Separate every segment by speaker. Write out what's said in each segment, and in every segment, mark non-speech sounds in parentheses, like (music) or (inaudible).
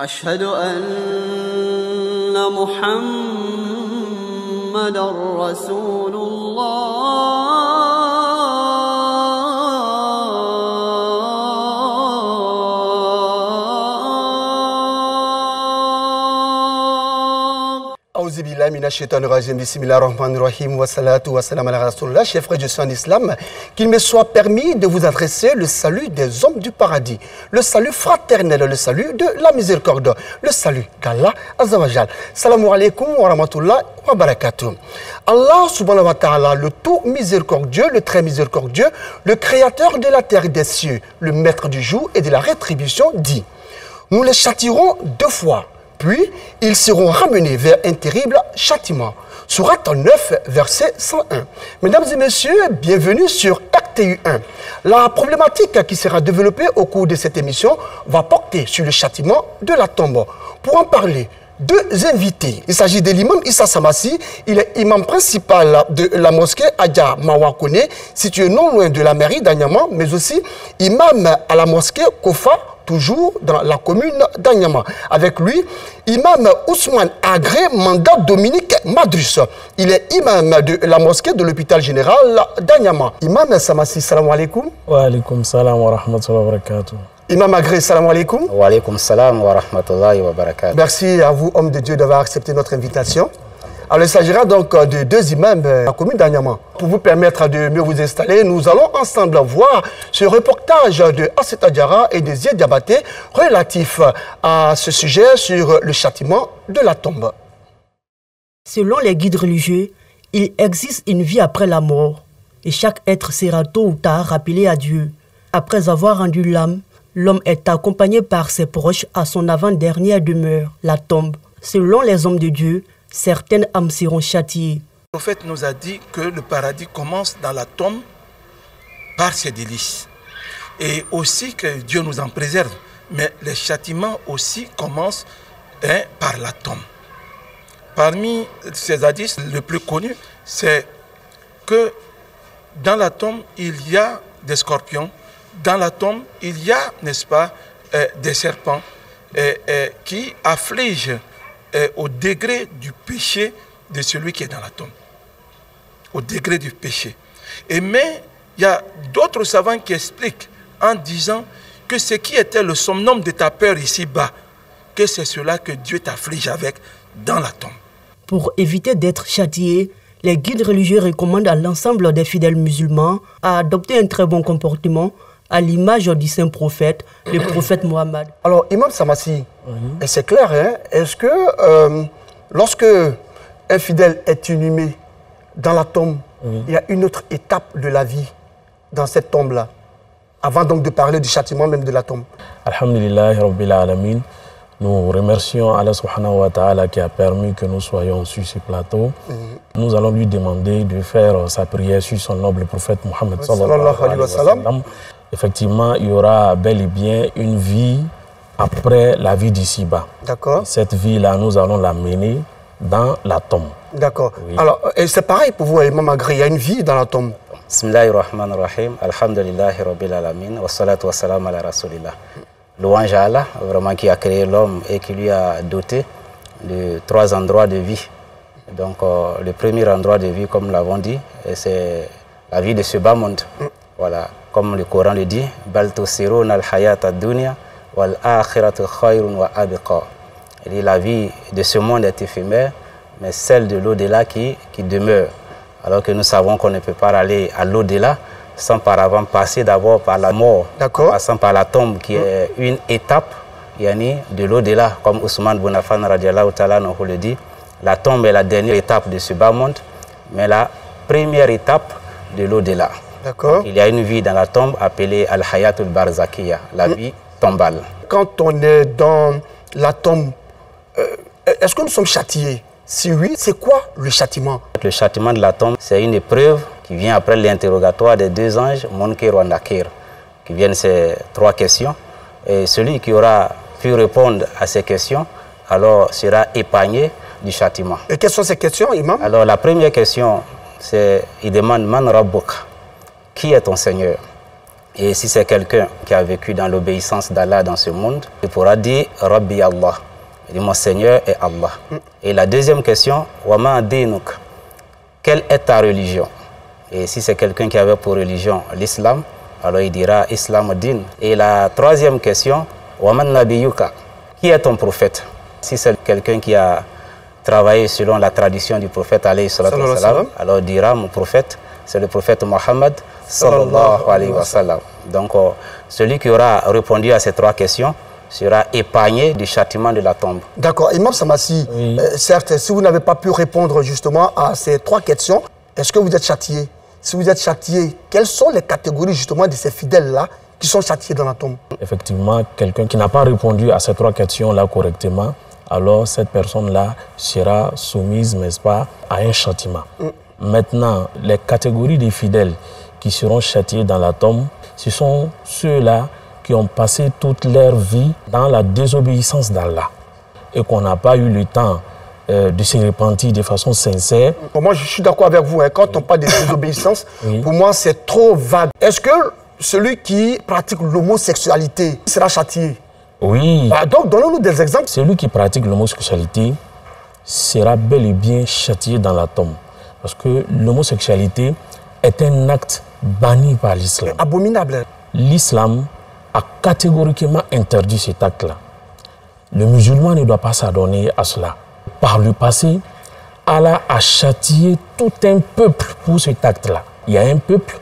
Speaker 1: أشهد أن محمد رسول
Speaker 2: rajim. Bismillahir rahmanir rahim. Wa salatu wa salam ala islam. Qu'il me soit permis de vous adresser le salut des hommes du paradis. Le salut fraternel, le salut de la miséricorde. Le salut d'Allah Azzawajal. Salamu alaikum wa rahmatullah wa barakatuh. Allah subhanahu wa ta'ala, le tout miséricordieux, le très miséricordieux, le créateur de la terre et des cieux, le maître du jour et de la rétribution, dit Nous les châtirons deux fois. Puis ils seront ramenés vers un terrible châtiment. Surat 9, verset 101. Mesdames et messieurs, bienvenue sur RTU 1. La problématique qui sera développée au cours de cette émission va porter sur le châtiment de la tombe. Pour en parler, deux invités. Il s'agit de l'imam Issa Samassi. Il est imam principal de la mosquée Adja Mawakone, située non loin de la mairie d'Anyama, mais aussi imam à la mosquée Kofa, toujours dans la commune d'Anyama. Avec lui, imam Ousmane Agré, mandat Dominique Madrus. Il est imam de la mosquée de l'hôpital général d'Anyama. Imam Samassi, salam alaikum.
Speaker 3: Wa alaikum salam wa rahmatullahi wa barakatuh.
Speaker 2: Imam Agré, salam alaikum.
Speaker 4: Wa alaikum salam wa rahmatullahi wa barakatuh.
Speaker 2: Merci à vous, homme de Dieu, d'avoir accepté notre invitation. Il s'agira donc euh, de deux imams de la commune d'Anyama. Pour vous permettre de mieux vous installer, nous allons ensemble voir ce reportage de Aseta Diarra et de Zied Diabaté relatif à ce sujet sur le châtiment de la tombe.
Speaker 5: Selon les guides religieux, il existe une vie après la mort, et chaque être sera tôt ou tard rappelé à Dieu. Après avoir rendu l'âme, l'homme est accompagné par ses proches à son avant-dernière demeure, la tombe. Selon les hommes de Dieu, certaines âmes seront châtiées.
Speaker 6: Le prophète nous a dit que le paradis commence dans la tombe par ses délices. Et aussi que Dieu nous en préserve. Mais les châtiments aussi commencent hein, par la tombe. Parmi ces hadiths, le plus connu, c'est que dans la tombe, il y a des scorpions. Dans la tombe, il y a, n'est-ce pas, euh, des serpents euh, euh, qui affligent euh, au degré du péché de celui qui est dans la tombe. Au degré du péché. Et mais, il y a d'autres savants qui expliquent en disant que ce qui était le somnum de ta peur ici-bas, que c'est cela que Dieu t'afflige avec dans la tombe.
Speaker 5: Pour éviter d'être châtiés, les guides religieux recommandent à l'ensemble des fidèles musulmans à adopter un très bon comportement à l'image du saint prophète, le (coughs) prophète Mohammed.
Speaker 2: Alors, Imam Samassi, et c'est clair, hein, est-ce que euh, lorsque un fidèle est inhumé dans la tombe, il y a une autre étape de la vie dans cette tombe-là Avant donc de parler du châtiment même de la tombe?
Speaker 3: Alhamdulillah Rabbil Alamin. Nous remercions Allah subhanahu wa ta'ala qui a permis que nous soyons sur ce plateau. Nous allons lui demander de faire sa prière sur son noble prophète Mohammed sallallahu alayhi wa sallam. Effectivement, il y aura bel et bien une vie après la vie d'ici-bas.
Speaker 2: D'accord
Speaker 3: Cette vie-là, nous allons la mener dans la tombe.
Speaker 2: D'accord.
Speaker 3: Oui.
Speaker 2: Alors, et c'est pareil pour vous, Imam Agré, il y a une vie dans la tombe.
Speaker 4: Bismillahir Rahmanir Rahim. Alhamdulillahi Rabbil Alamin. Wa salatu wa salam ala Rasulillah. Louange à Allah, vraiment qui a créé l'homme et qui lui a doté de trois endroits de vie. Donc, euh, le premier endroit de vie, comme nous l'avons dit, c'est la vie de ce bas monde. Voilà, comme le Coran le dit. Il dit la vie de ce monde est éphémère, mais celle de l'au-delà qui, qui demeure. Alors que nous savons qu'on ne peut pas aller à l'au-delà sans par avant passer d'abord par la mort, passant par la tombe qui est une étape yani, de l'au-delà, comme Ousmane Bounafan radiallahu ta'ala anhu le dit. La tombe est la dernière étape de ce bas monde, mais la première étape de l'au-delà. Il y a une vie dans la tombe appelée Al-Hayatul Barzakiya, la vie tombale.
Speaker 2: Quand on est dans la tombe, euh, est-ce que nous sommes châtiés? Si oui, c'est quoi le châtiment?
Speaker 4: Le châtiment de la tombe, c'est une épreuve qui vient après l'interrogatoire des deux anges, Monkir ou Nakir, qui viennent ces trois questions. Et celui qui aura pu répondre à ces questions, alors sera épargné du châtiment.
Speaker 2: Et quelles sont ces questions, Imam?
Speaker 4: Alors la première question, c'est, il demande Man qui est ton Seigneur? Et si c'est quelqu'un qui a vécu dans l'obéissance d'Allah dans ce monde, il pourra dire Rabbi Allah. Il dit, mon Seigneur est Allah. Et la deuxième question, Wama dinuk, quelle est ta religion? Et si c'est quelqu'un qui avait pour religion l'islam, alors il dira Islam din. Et la troisième question, Waman nabiyuka, qui est ton prophète? Si c'est quelqu'un qui a travaillé selon la tradition du prophète alors il dira mon prophète, c'est le prophète Mohammed sallallahu alayhi wa sallam. Donc euh, celui qui aura répondu à ces trois questions sera épargné du châtiment de la tombe.
Speaker 2: D'accord. Imam Samassi,
Speaker 7: Oui.
Speaker 2: euh, certes, si vous n'avez pas pu répondre justement à ces trois questions, est-ce que vous êtes châtié? Si vous êtes châtié, quelles sont les catégories justement de ces fidèles-là qui sont châtiés dans la tombe?
Speaker 7: Effectivement, quelqu'un qui n'a pas répondu à ces trois questions-là correctement, alors cette personne-là sera soumise, n'est-ce pas, à un châtiment. Maintenant, les catégories des fidèles qui seront châtiés dans la tombe, ce sont ceux-là qui ont passé toute leur vie dans la désobéissance d'Allah et qu'on n'a pas eu le temps euh, de se repentir de façon sincère.
Speaker 2: Moi, je suis d'accord avec vous. hein. Quand on parle de désobéissance, (coughs)
Speaker 7: Oui.
Speaker 2: pour moi, c'est trop vague. Est-ce que celui qui pratique l'homosexualité sera châtié?
Speaker 7: Oui,
Speaker 2: Ah, Donc, donnons-nous des exemples.
Speaker 7: celui qui pratique l'homosexualité sera bel et bien châtié dans la tombe. Parce que l'homosexualité est un acte banni par l'islam.
Speaker 2: Abominable.
Speaker 7: L'islam a catégoriquement interdit cet acte-là. Le musulman ne doit pas s'adonner à cela. Par le passé, Allah a châtié tout un peuple pour cet acte-là. Il y a un peuple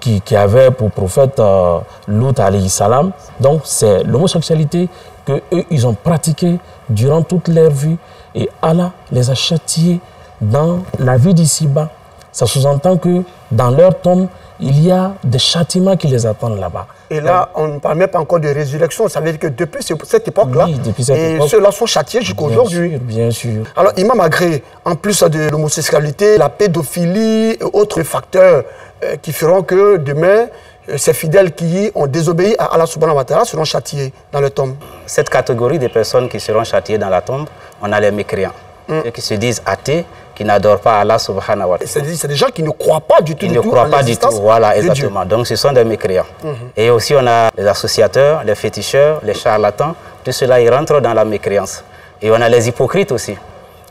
Speaker 7: qui, qui avait pour prophète euh, Lut alayhi salam. Donc c'est l'homosexualité que eux ils ont pratiqué durant toute leur vie et Allah les a châtiés dans la vie d'ici-bas. Ça sous-entend que dans leur tombe, il y a des châtiments qui les attendent là-bas.
Speaker 2: Et là, on ne parle même pas encore de résurrection. Ça veut dire que depuis ce- cette époque-là,
Speaker 7: Oui, époque.
Speaker 2: ceux-là sont châtiés jusqu'à
Speaker 7: Bien
Speaker 2: aujourd'hui.
Speaker 7: sûr, bien sûr.
Speaker 2: Alors, Imam Agré, en plus de l'homosexualité, la pédophilie et autres facteurs euh, qui feront que demain, euh, ces fidèles qui ont désobéi à Allah subhanahu wa ta'ala seront châtiés dans le tombe.
Speaker 4: Cette catégorie de personnes qui seront châtiées dans la tombe, on a les mécréants, ceux qui se disent athées, qui n'adorent pas Allah subhanahu wa ta'ala.
Speaker 2: C'est des, gens qui ne croient pas du tout,
Speaker 4: Ils
Speaker 2: du
Speaker 4: ne
Speaker 2: tout
Speaker 4: croient pas du tout. Voilà,
Speaker 2: Dieu.
Speaker 4: exactement. Donc ce sont des mécréants. Et aussi on a les associateurs, les féticheurs, les charlatans. Tout cela, ils rentrent dans la mécréance. Et on a les hypocrites aussi.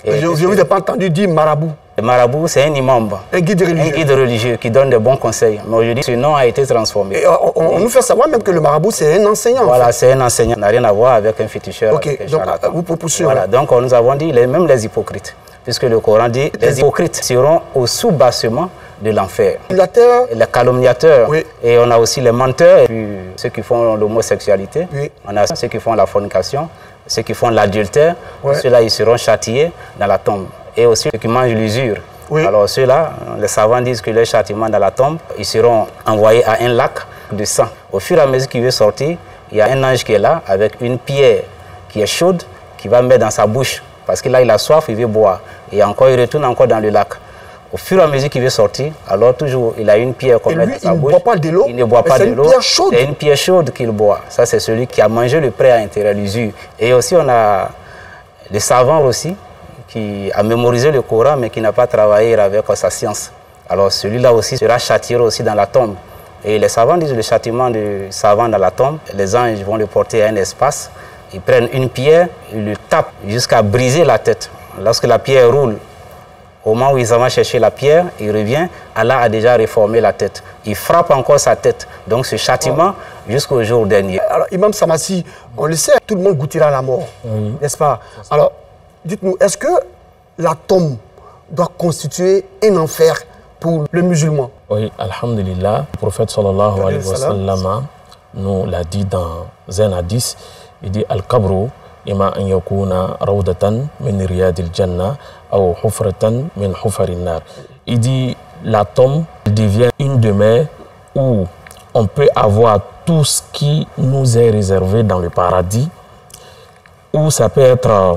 Speaker 4: Et
Speaker 2: Je vous ai pas entendu dire marabout,
Speaker 4: le marabout, c'est un imam,
Speaker 2: un guide
Speaker 4: un
Speaker 2: religieux.
Speaker 4: guide religieux qui donne de bons conseils. Mais aujourd'hui, ce nom a été transformé.
Speaker 2: Et on, on- on nous fait savoir même que le marabout, c'est un enseignant. en
Speaker 4: Voilà, c'est un enseignant, n'a rien à voir avec un féticheur.
Speaker 2: Ok,
Speaker 4: un
Speaker 2: donc, euh, vous poursuivez.
Speaker 4: Voilà, donc euh, nous avons dit les, même les hypocrites, puisque le Coran dit les hypocrites seront au sous-bassement de l'enfer. Les calomniateurs,
Speaker 2: Oui.
Speaker 4: et on a aussi les menteurs, et puis ceux qui font l'homosexualité,
Speaker 2: Oui.
Speaker 4: on a ceux qui font la fornication, ceux qui font l'adultère,
Speaker 2: Ouais.
Speaker 4: ceux-là ils seront châtiés dans la tombe. Et aussi ceux qui mangent l'usure.
Speaker 2: Oui.
Speaker 4: Alors ceux-là, les savants disent que les châtiments dans la tombe, ils seront envoyés à un lac de sang. Au fur et à mesure qu'il veut sortir, il y a un ange qui est là avec une pierre qui est chaude, qui va mettre dans sa bouche. Parce que là, il a soif, il veut boire. Et encore, il retourne encore dans le lac. Au fur et à mesure qu'il veut sortir, alors toujours, il a une pierre qu'on
Speaker 2: Et
Speaker 4: met dans sa
Speaker 2: il ne boit pas de l'eau,
Speaker 4: Il ne boit pas
Speaker 2: c'est
Speaker 4: de
Speaker 2: une
Speaker 4: l'eau.
Speaker 2: pierre chaude.
Speaker 4: C'est une pierre chaude qu'il boit. Ça, c'est celui qui a mangé le prêt à intérêt à l'usure. Et aussi, on a les savants aussi, qui a mémorisé le Coran, mais qui n'a pas travaillé avec sa science. Alors, celui-là aussi sera châtié aussi dans la tombe. Et les savants disent le châtiment du savant dans la tombe, les anges vont le porter à un espace, ils prennent une pierre, ils le tapent jusqu'à briser la tête. Lorsque la pierre roule, au moment où ils vont chercher la pierre, il revient, Allah a déjà réformé la tête. Il frappe encore sa tête. Donc ce châtiment jusqu'au jour dernier.
Speaker 2: Alors, Imam Samassi, on le sait, tout le monde goûtera la mort, n'est-ce pas? Alors, dites-nous, est-ce que la tombe doit constituer un enfer pour le musulman?
Speaker 7: Oui, Alhamdulillah, le prophète sallallahu alayhi wa sallam nous l'a dit dans un hadith, il dit Al-Kabru ima an yakuna min riyadil jannah ou hufratan min hufarin nar. Il dit la tombe devient une demeure où on peut avoir tout ce qui nous est réservé dans le paradis, ou ça peut être euh,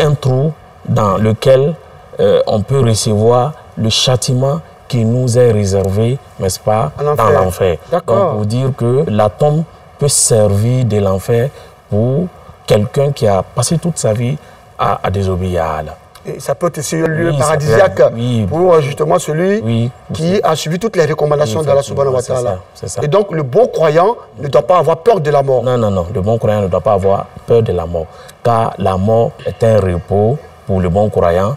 Speaker 7: un trou dans lequel euh, on peut recevoir le châtiment qui nous est réservé, n'est-ce pas, dans
Speaker 2: enfer.
Speaker 7: l'enfer. Donc, pour dire que la tombe peut servir de l'enfer pour quelqu'un qui a passé toute sa vie à, à désobéir à Allah.
Speaker 2: Et ça peut être aussi un lieu
Speaker 7: Oui,
Speaker 2: paradisiaque
Speaker 7: être- oui.
Speaker 2: pour euh, justement celui
Speaker 7: Oui.
Speaker 2: qui a suivi toutes les recommandations
Speaker 7: Oui,
Speaker 2: d'Allah subhanahu wa ta'ala. Et donc le bon croyant ne doit pas avoir peur de la mort.
Speaker 7: Non, non, non. Le bon croyant ne doit pas avoir peur de la mort. Car la mort est un repos pour le bon croyant.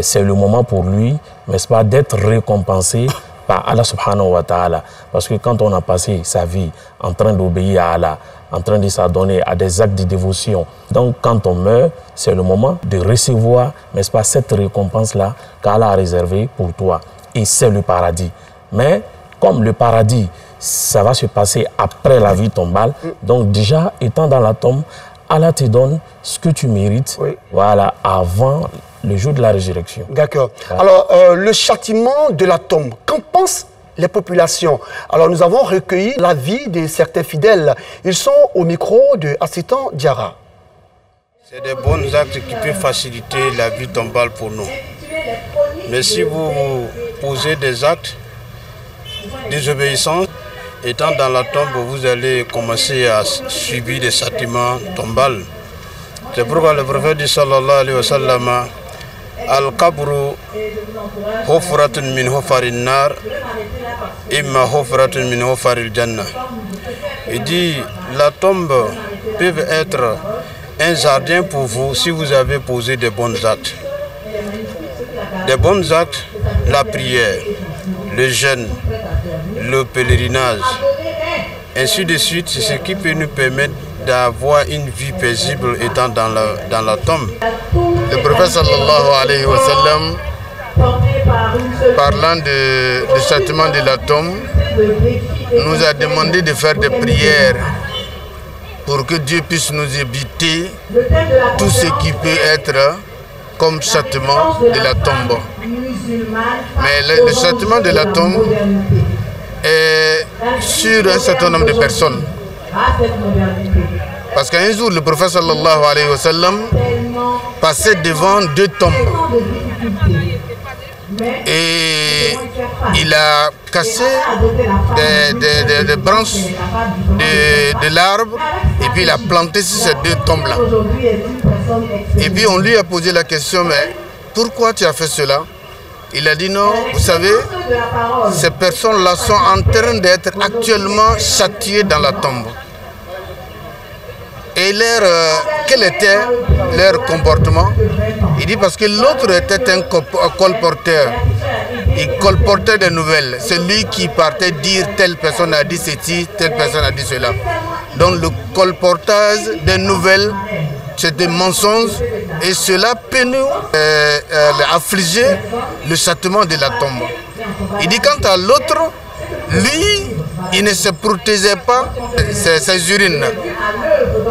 Speaker 7: C'est le moment pour lui, n'est-ce pas, d'être récompensé par Allah subhanahu wa ta'ala. Parce que quand on a passé sa vie en train d'obéir à Allah, en train de s'adonner à des actes de dévotion, donc quand on meurt, c'est le moment de recevoir, n'est-ce pas, cette récompense-là qu'Allah a réservée pour toi. Et c'est le paradis. Mais comme le paradis, ça va se passer après la vie tombale. Donc déjà, étant dans la tombe, Allah te donne ce que tu mérites,
Speaker 2: Oui.
Speaker 7: voilà, avant le jour de la résurrection.
Speaker 2: D'accord. Alors, euh, le châtiment de la tombe, qu'en pensent les populations Alors, nous avons recueilli l'avis de certains fidèles. Ils sont au micro de Assitan Diarra.
Speaker 8: C'est des bons actes qui peuvent faciliter la vie tombale pour nous. Mais si vous posez des actes désobéissants, étant dans la tombe, vous allez commencer à subir des châtiments tombales. C'est pourquoi le prophète dit sallallahu alayhi wa sallam Hufratun min hufarin nar imma hufratun min hufaril jannah. Il dit la tombe peut être un jardin pour vous si vous avez posé des bons actes. Des bons actes, la prière, le jeûne, le pèlerinage, ainsi de suite, c'est ce qui peut nous permettre d'avoir une vie paisible étant dans la tombe. Le prophète sallallahu alayhi wa parlant du châtiment de la tombe, nous a demandé de faire des prières pour que Dieu puisse nous éviter tout ce qui peut être comme châtiment de la tombe. Mais le, le châtiment de la tombe est sur un certain nombre de personnes. Parce qu'un jour, le prophète sallallahu alayhi wa sallam passait devant deux tombes. Et il a cassé des, branches de, de l'arbre et puis il a planté sur ces deux tombes-là. Et puis on lui a posé la question, mais pourquoi tu as fait cela? Il a dit non, vous savez, ces personnes-là sont en train d'être actuellement châtiées dans la tombe. Et leur, euh, quel était leur comportement? Il dit parce que l'autre était un col- colporteur. Il colportait des nouvelles. C'est lui qui partait dire telle personne a dit ceci, telle personne a dit cela. Donc le colportage des nouvelles, c'est des mensonges et cela peut nous euh, euh, affliger le châtiment de la tombe. Il dit quant à l'autre, lui, il ne se protégeait pas ses, ses urines.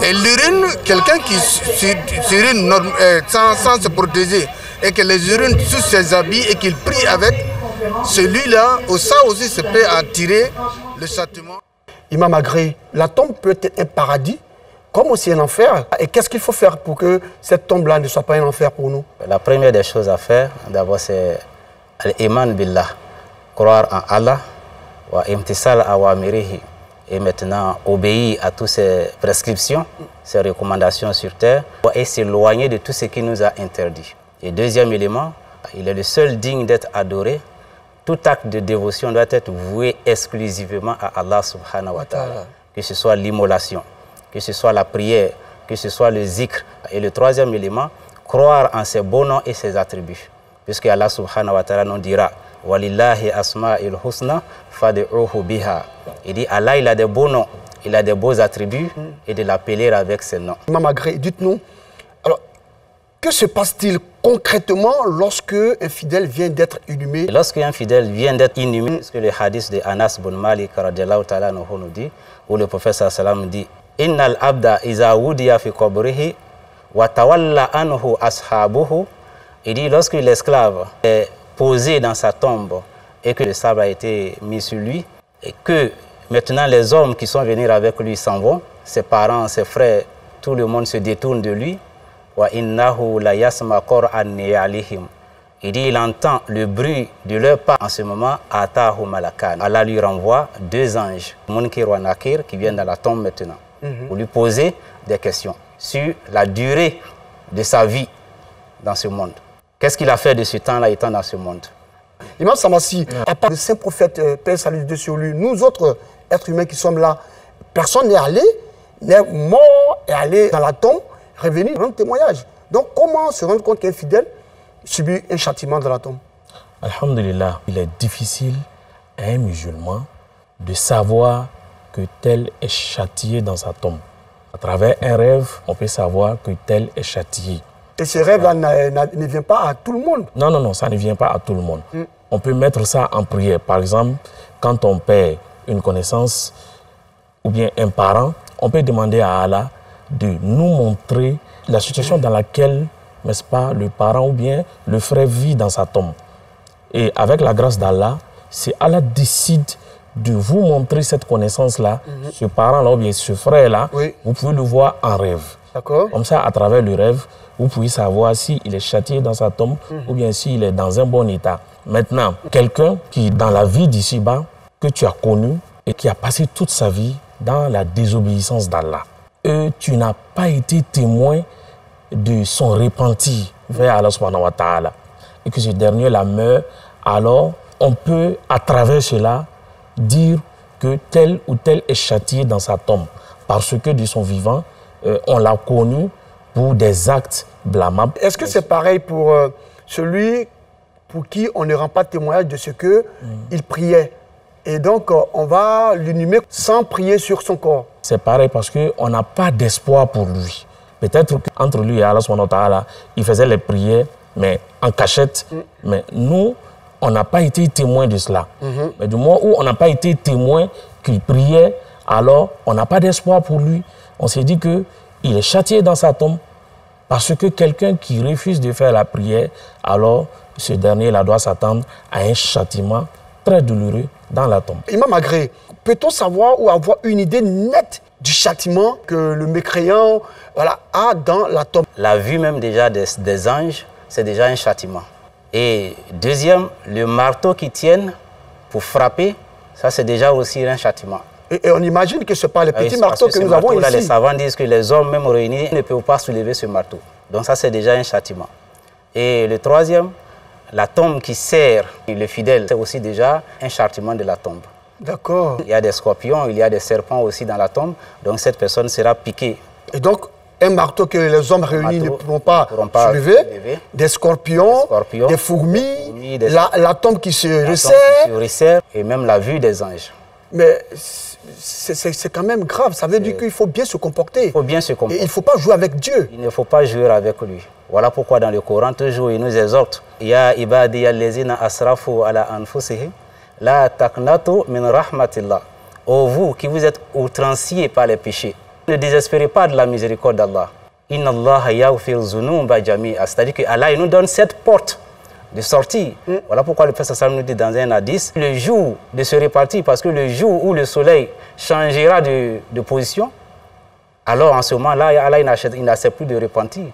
Speaker 8: Et l'urine, quelqu'un qui su- s'urine euh, sans, sans se protéger et que les urines sous ses habits et qu'il prie avec, celui-là, au ça aussi, se peut attirer le châtiment.
Speaker 2: Imam Agré, la tombe peut être un paradis comme aussi un enfer. Et qu'est-ce qu'il faut faire pour que cette tombe-là ne soit pas un enfer pour nous?
Speaker 4: La première des choses à faire, d'abord, c'est l'iman billah, croire en Allah, wa imtisal awamirihi, et maintenant obéir à toutes ces prescriptions, ces recommandations sur terre, et s'éloigner de tout ce qui nous a interdit. Et deuxième élément, il est le seul digne d'être adoré. Tout acte de dévotion doit être voué exclusivement à Allah subhanahu wa ta'ala. Que ce soit l'immolation, que ce soit la prière, que ce soit le zikr. Et le troisième élément, croire en ses bons noms et ses attributs. Puisque Allah subhanahu wa ta'ala nous dira Walillahi asma'il husna fad'uhu biha. Il dit Allah, il a des beaux noms, il a des beaux attributs et de l'appeler avec ses noms.
Speaker 2: Imam Agré, dites-nous, alors, que se passe-t-il concrètement lorsque un fidèle vient d'être inhumé?
Speaker 4: Et Lorsqu'un fidèle vient d'être inhumé, ce que le hadith de Anas bin Malik ta'ala nous dit, où le prophète sallam dit Innal abda iza wudiya fi qabrihi wa tawalla anhu ashabuhu. Il dit lorsque l'esclave est posé dans sa tombe et que le sable a été mis sur lui, et que maintenant les hommes qui sont venus avec lui s'en vont, ses parents, ses frères, tout le monde se détourne de lui. Il dit, il entend le bruit de leur pas en ce moment, atahu malakan. Allah lui renvoie deux anges, Munkir wa Nakir, qui viennent dans la tombe maintenant, pour lui poser des questions sur la durée de sa vie dans ce monde. Qu'est-ce qu'il a fait de ce temps-là étant dans ce monde?
Speaker 2: Imam Samassi, à part le saint prophète, euh, Père salut de Dieu sur lui, nous autres êtres humains qui sommes là, personne n'est allé, n'est mort et allé dans la tombe, revenu rendre témoignage. Donc comment se rendre compte qu'un fidèle subit un châtiment dans la tombe?
Speaker 7: Alhamdulillah, il est difficile à un musulman de savoir que tel est châtié dans sa tombe. À travers un rêve, on peut savoir que tel est châtié.
Speaker 2: Et ce rêve-là ne vient pas à tout le monde.
Speaker 7: Non, non, non, ça ne vient pas à tout le monde. On peut mettre ça en prière. Par exemple, quand on perd une connaissance ou bien un parent, on peut demander à Allah de nous montrer la situation dans laquelle, n'est-ce pas, le parent ou bien le frère vit dans sa tombe. Et avec la grâce d'Allah, si Allah décide de vous montrer cette connaissance-là, ce parent-là ou bien ce frère-là,
Speaker 2: Oui.
Speaker 7: vous pouvez le voir en rêve.
Speaker 2: D'accord
Speaker 7: Comme ça, à travers le rêve, vous pouvez savoir s'il est châtié dans sa tombe ou bien s'il est dans un bon état. Maintenant, quelqu'un qui, dans la vie d'ici-bas, que tu as connu et qui a passé toute sa vie dans la désobéissance d'Allah, et tu n'as pas été témoin de son repenti vers Allah subhanahu wa ta'ala, et que ce dernier la meurt, alors on peut, à travers cela, dire que tel ou tel est châtié dans sa tombe, parce que de son vivant, euh, on l'a connu pour des actes blâmables.
Speaker 2: Est-ce que c'est pareil pour euh, celui pour qui on ne rend pas témoignage de ce que il priait? Et donc, euh, on va l'inhumer sans prier sur son corps.
Speaker 7: C'est pareil parce qu'on n'a pas d'espoir pour lui. Peut-être qu'entre lui et Allah, il faisait les prières, mais en cachette. Mais nous, on n'a pas été témoin de cela. Mais du moment où on n'a pas été témoin qu'il priait, alors on n'a pas d'espoir pour lui. On s'est dit qu'il est châtié dans sa tombe parce que quelqu'un qui refuse de faire la prière, alors ce dernier là doit s'attendre à un châtiment très douloureux dans la tombe.
Speaker 2: Imam Agré, peut-on savoir ou avoir une idée nette du châtiment que le mécréant voilà, a dans la tombe?
Speaker 4: La vue même déjà des, des anges, c'est déjà un châtiment. Et deuxième, le marteau qu'ils tiennent pour frapper, ça c'est déjà aussi un châtiment.
Speaker 2: et, et on imagine que ce n'est pas les
Speaker 4: Ah oui, parce
Speaker 2: marteaux
Speaker 4: que
Speaker 2: nous avons
Speaker 4: marteau-là, Les
Speaker 2: ici.
Speaker 4: savants disent que les hommes, même réunis, ne peuvent pas soulever ce marteau. Donc ça, c'est déjà un châtiment. Et le troisième, la tombe qui sert le fidèle, c'est aussi déjà un châtiment de la tombe.
Speaker 2: D'accord.
Speaker 4: Il y a des scorpions, il y a des serpents aussi dans la tombe. Donc cette personne sera piquée.
Speaker 2: Et donc, un marteau que les hommes réunis ne pourront pas,
Speaker 4: pourront pas
Speaker 2: soulever,
Speaker 4: soulever.
Speaker 2: des scorpions,
Speaker 4: Des scorpions,
Speaker 2: des fourmis,
Speaker 4: des fourmis, des-
Speaker 2: la, la tombe qui se
Speaker 4: La tombe
Speaker 2: resserre.
Speaker 4: qui se resserre et même la vue des anges.
Speaker 2: Mais c'est quand même grave. Ça veut dire qu'il faut bien se comporter.
Speaker 4: Il faut bien se
Speaker 2: Et
Speaker 4: comporter.
Speaker 2: il ne faut pas jouer avec Dieu.
Speaker 4: Il ne faut pas jouer avec lui. Voilà pourquoi dans le Coran, toujours, il nous exhorte. Ya ibadi allazina asrafu ala anfusihim, la taqnatu min rahmatillah. Ô vous qui vous êtes outranciés par les péchés, ne désespérez pas de la miséricorde d'Allah. Inna Allah jami'a. C'est-à-dire que Allah il nous donne cette porte de sortie. Voilà pourquoi le Prophète nous dit dans un hadith, le jour de se répartir, parce que le jour où le soleil changera de, de position, alors en ce moment-là, Allah il n'accepte plus de repentir.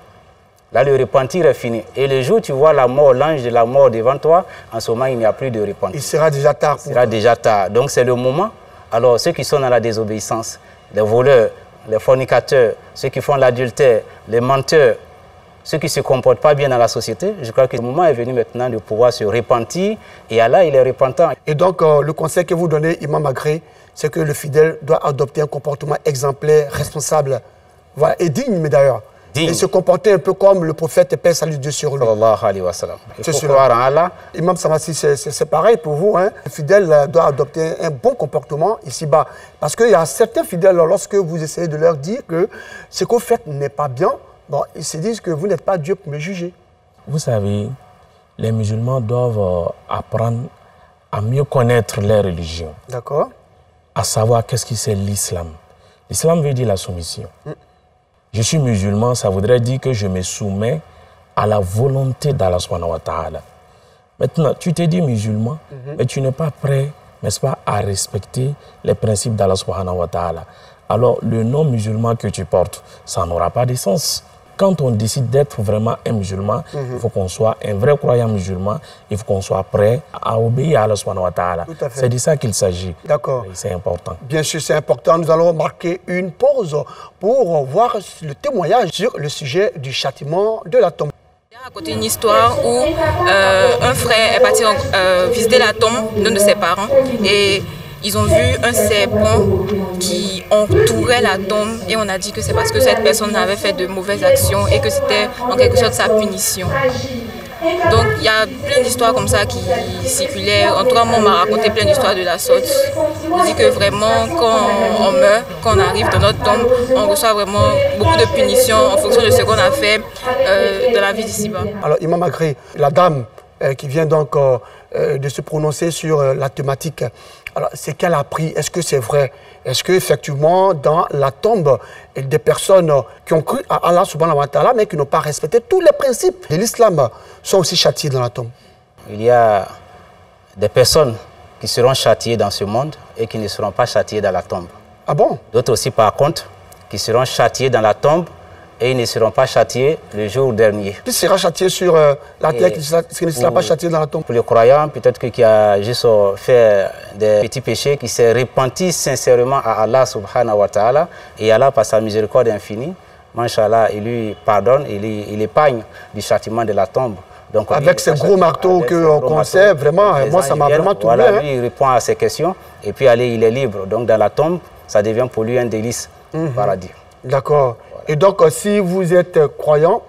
Speaker 4: Là, le repentir est fini. Et le jour où tu vois la mort, l'ange de la mort devant toi, en ce moment, il n'y a plus de repentir.
Speaker 2: Il sera déjà tard.
Speaker 4: Il sera déjà tard. Donc, c'est le moment. Alors, ceux qui sont dans la désobéissance, les voleurs, les fornicateurs, ceux qui font l'adultère, les menteurs, ceux qui ne se comportent pas bien dans la société, je crois que le moment est venu maintenant de pouvoir se repentir. Et Allah, il est repentant.
Speaker 2: Et donc, euh, le conseil que vous donnez, Imam Agré, c'est que le fidèle doit adopter un comportement exemplaire, responsable, voilà, et digne, mais d'ailleurs.
Speaker 4: Digne.
Speaker 2: Et se comporter un peu comme le prophète Père salut Dieu sur lui. Imam Samassi, c'est- pareil pour vous. Hein. Le fidèle euh, doit adopter un bon comportement ici-bas. Parce qu'il y a certains fidèles, lorsque vous essayez de leur dire que ce que vous faites n'est pas bien, bon, ils se disent que vous n'êtes pas Dieu pour me juger.
Speaker 7: Vous savez, les musulmans doivent euh, apprendre à mieux connaître leur religion,
Speaker 2: D'accord
Speaker 7: à savoir qu'est-ce que c'est l'islam. L'islam veut dire la soumission. Je suis musulman, ça voudrait dire que je me soumets à la volonté d'Allah subhanahu wa ta'ala. Maintenant, tu te dis musulman, mais tu n'es pas prêt n'est-ce pas, à respecter les principes d'Allah subhanahu wa ta'ala. Alors, le nom musulman que tu portes, ça n'aura pas de sens. Quand on décide d'être vraiment un musulman, il faut qu'on soit un vrai croyant musulman, il faut qu'on soit prêt à obéir à Allah subhanahu wa ta'ala. C'est de ça qu'il s'agit.
Speaker 2: D'accord.
Speaker 7: C'est important.
Speaker 2: Bien sûr, c'est important. Nous allons marquer une pause pour voir le témoignage sur le sujet du châtiment de la tombe.
Speaker 9: J'ai raconté une histoire où euh, un frère est parti euh, visiter la tombe d'un de ses parents et ils ont vu un serpent qui entourait la tombe et on a dit que c'est parce que cette personne avait fait de mauvaises actions et que c'était en quelque sorte sa punition. Donc il y a plein d'histoires comme ça qui circulaient. En tout cas, on m'a raconté plein d'histoires de la sorte. On dit que vraiment, quand on meurt, quand on arrive dans notre tombe, on reçoit vraiment beaucoup de punitions en fonction de ce qu'on a fait euh, dans la vie d'ici-bas.
Speaker 2: Alors, Imam Agré, la dame euh, qui vient donc euh, de se prononcer sur la thématique, alors c'est qu'elle a appris. Est-ce que c'est vrai? Est-ce qu'effectivement, dans la tombe, il y a des personnes qui ont cru à Allah subhanahu wa ta'ala, mais qui n'ont pas respecté tous les principes de l'islam, sont aussi châtiées dans la tombe
Speaker 4: Il y a des personnes qui seront châtiées dans ce monde et qui ne seront pas châtiées dans la tombe.
Speaker 2: Ah bon?
Speaker 4: D'autres aussi, par contre, qui seront châtiés dans la tombe et ils ne seront pas châtiés le jour dernier.
Speaker 2: Qui sera châtié sur euh, la terre, qui, sera- qui ne sera pas châtié dans la tombe
Speaker 4: Pour le croyant, peut-être que qui a juste euh, fait des petits péchés, qui s'est repenti sincèrement à Allah subhanahu wa ta'ala, et Allah, par sa miséricorde infinie, Masha'Allah, il lui pardonne, il, il épargne du châtiment de la tombe. Donc,
Speaker 2: Avec ces gros marteaux
Speaker 4: Avec
Speaker 2: que
Speaker 4: ces
Speaker 2: on
Speaker 4: gros
Speaker 2: conserve,
Speaker 4: marteaux.
Speaker 2: vraiment,
Speaker 4: Les
Speaker 2: moi, ça m'a vraiment troublé,
Speaker 4: Voilà,
Speaker 2: hein.
Speaker 4: lui, il répond à ces questions, et puis allez, il est libre. Donc dans la tombe, ça devient pour lui un délice,
Speaker 2: Mhm.
Speaker 4: paradis.
Speaker 2: D'accord. Et donc, euh, si vous êtes euh, croyant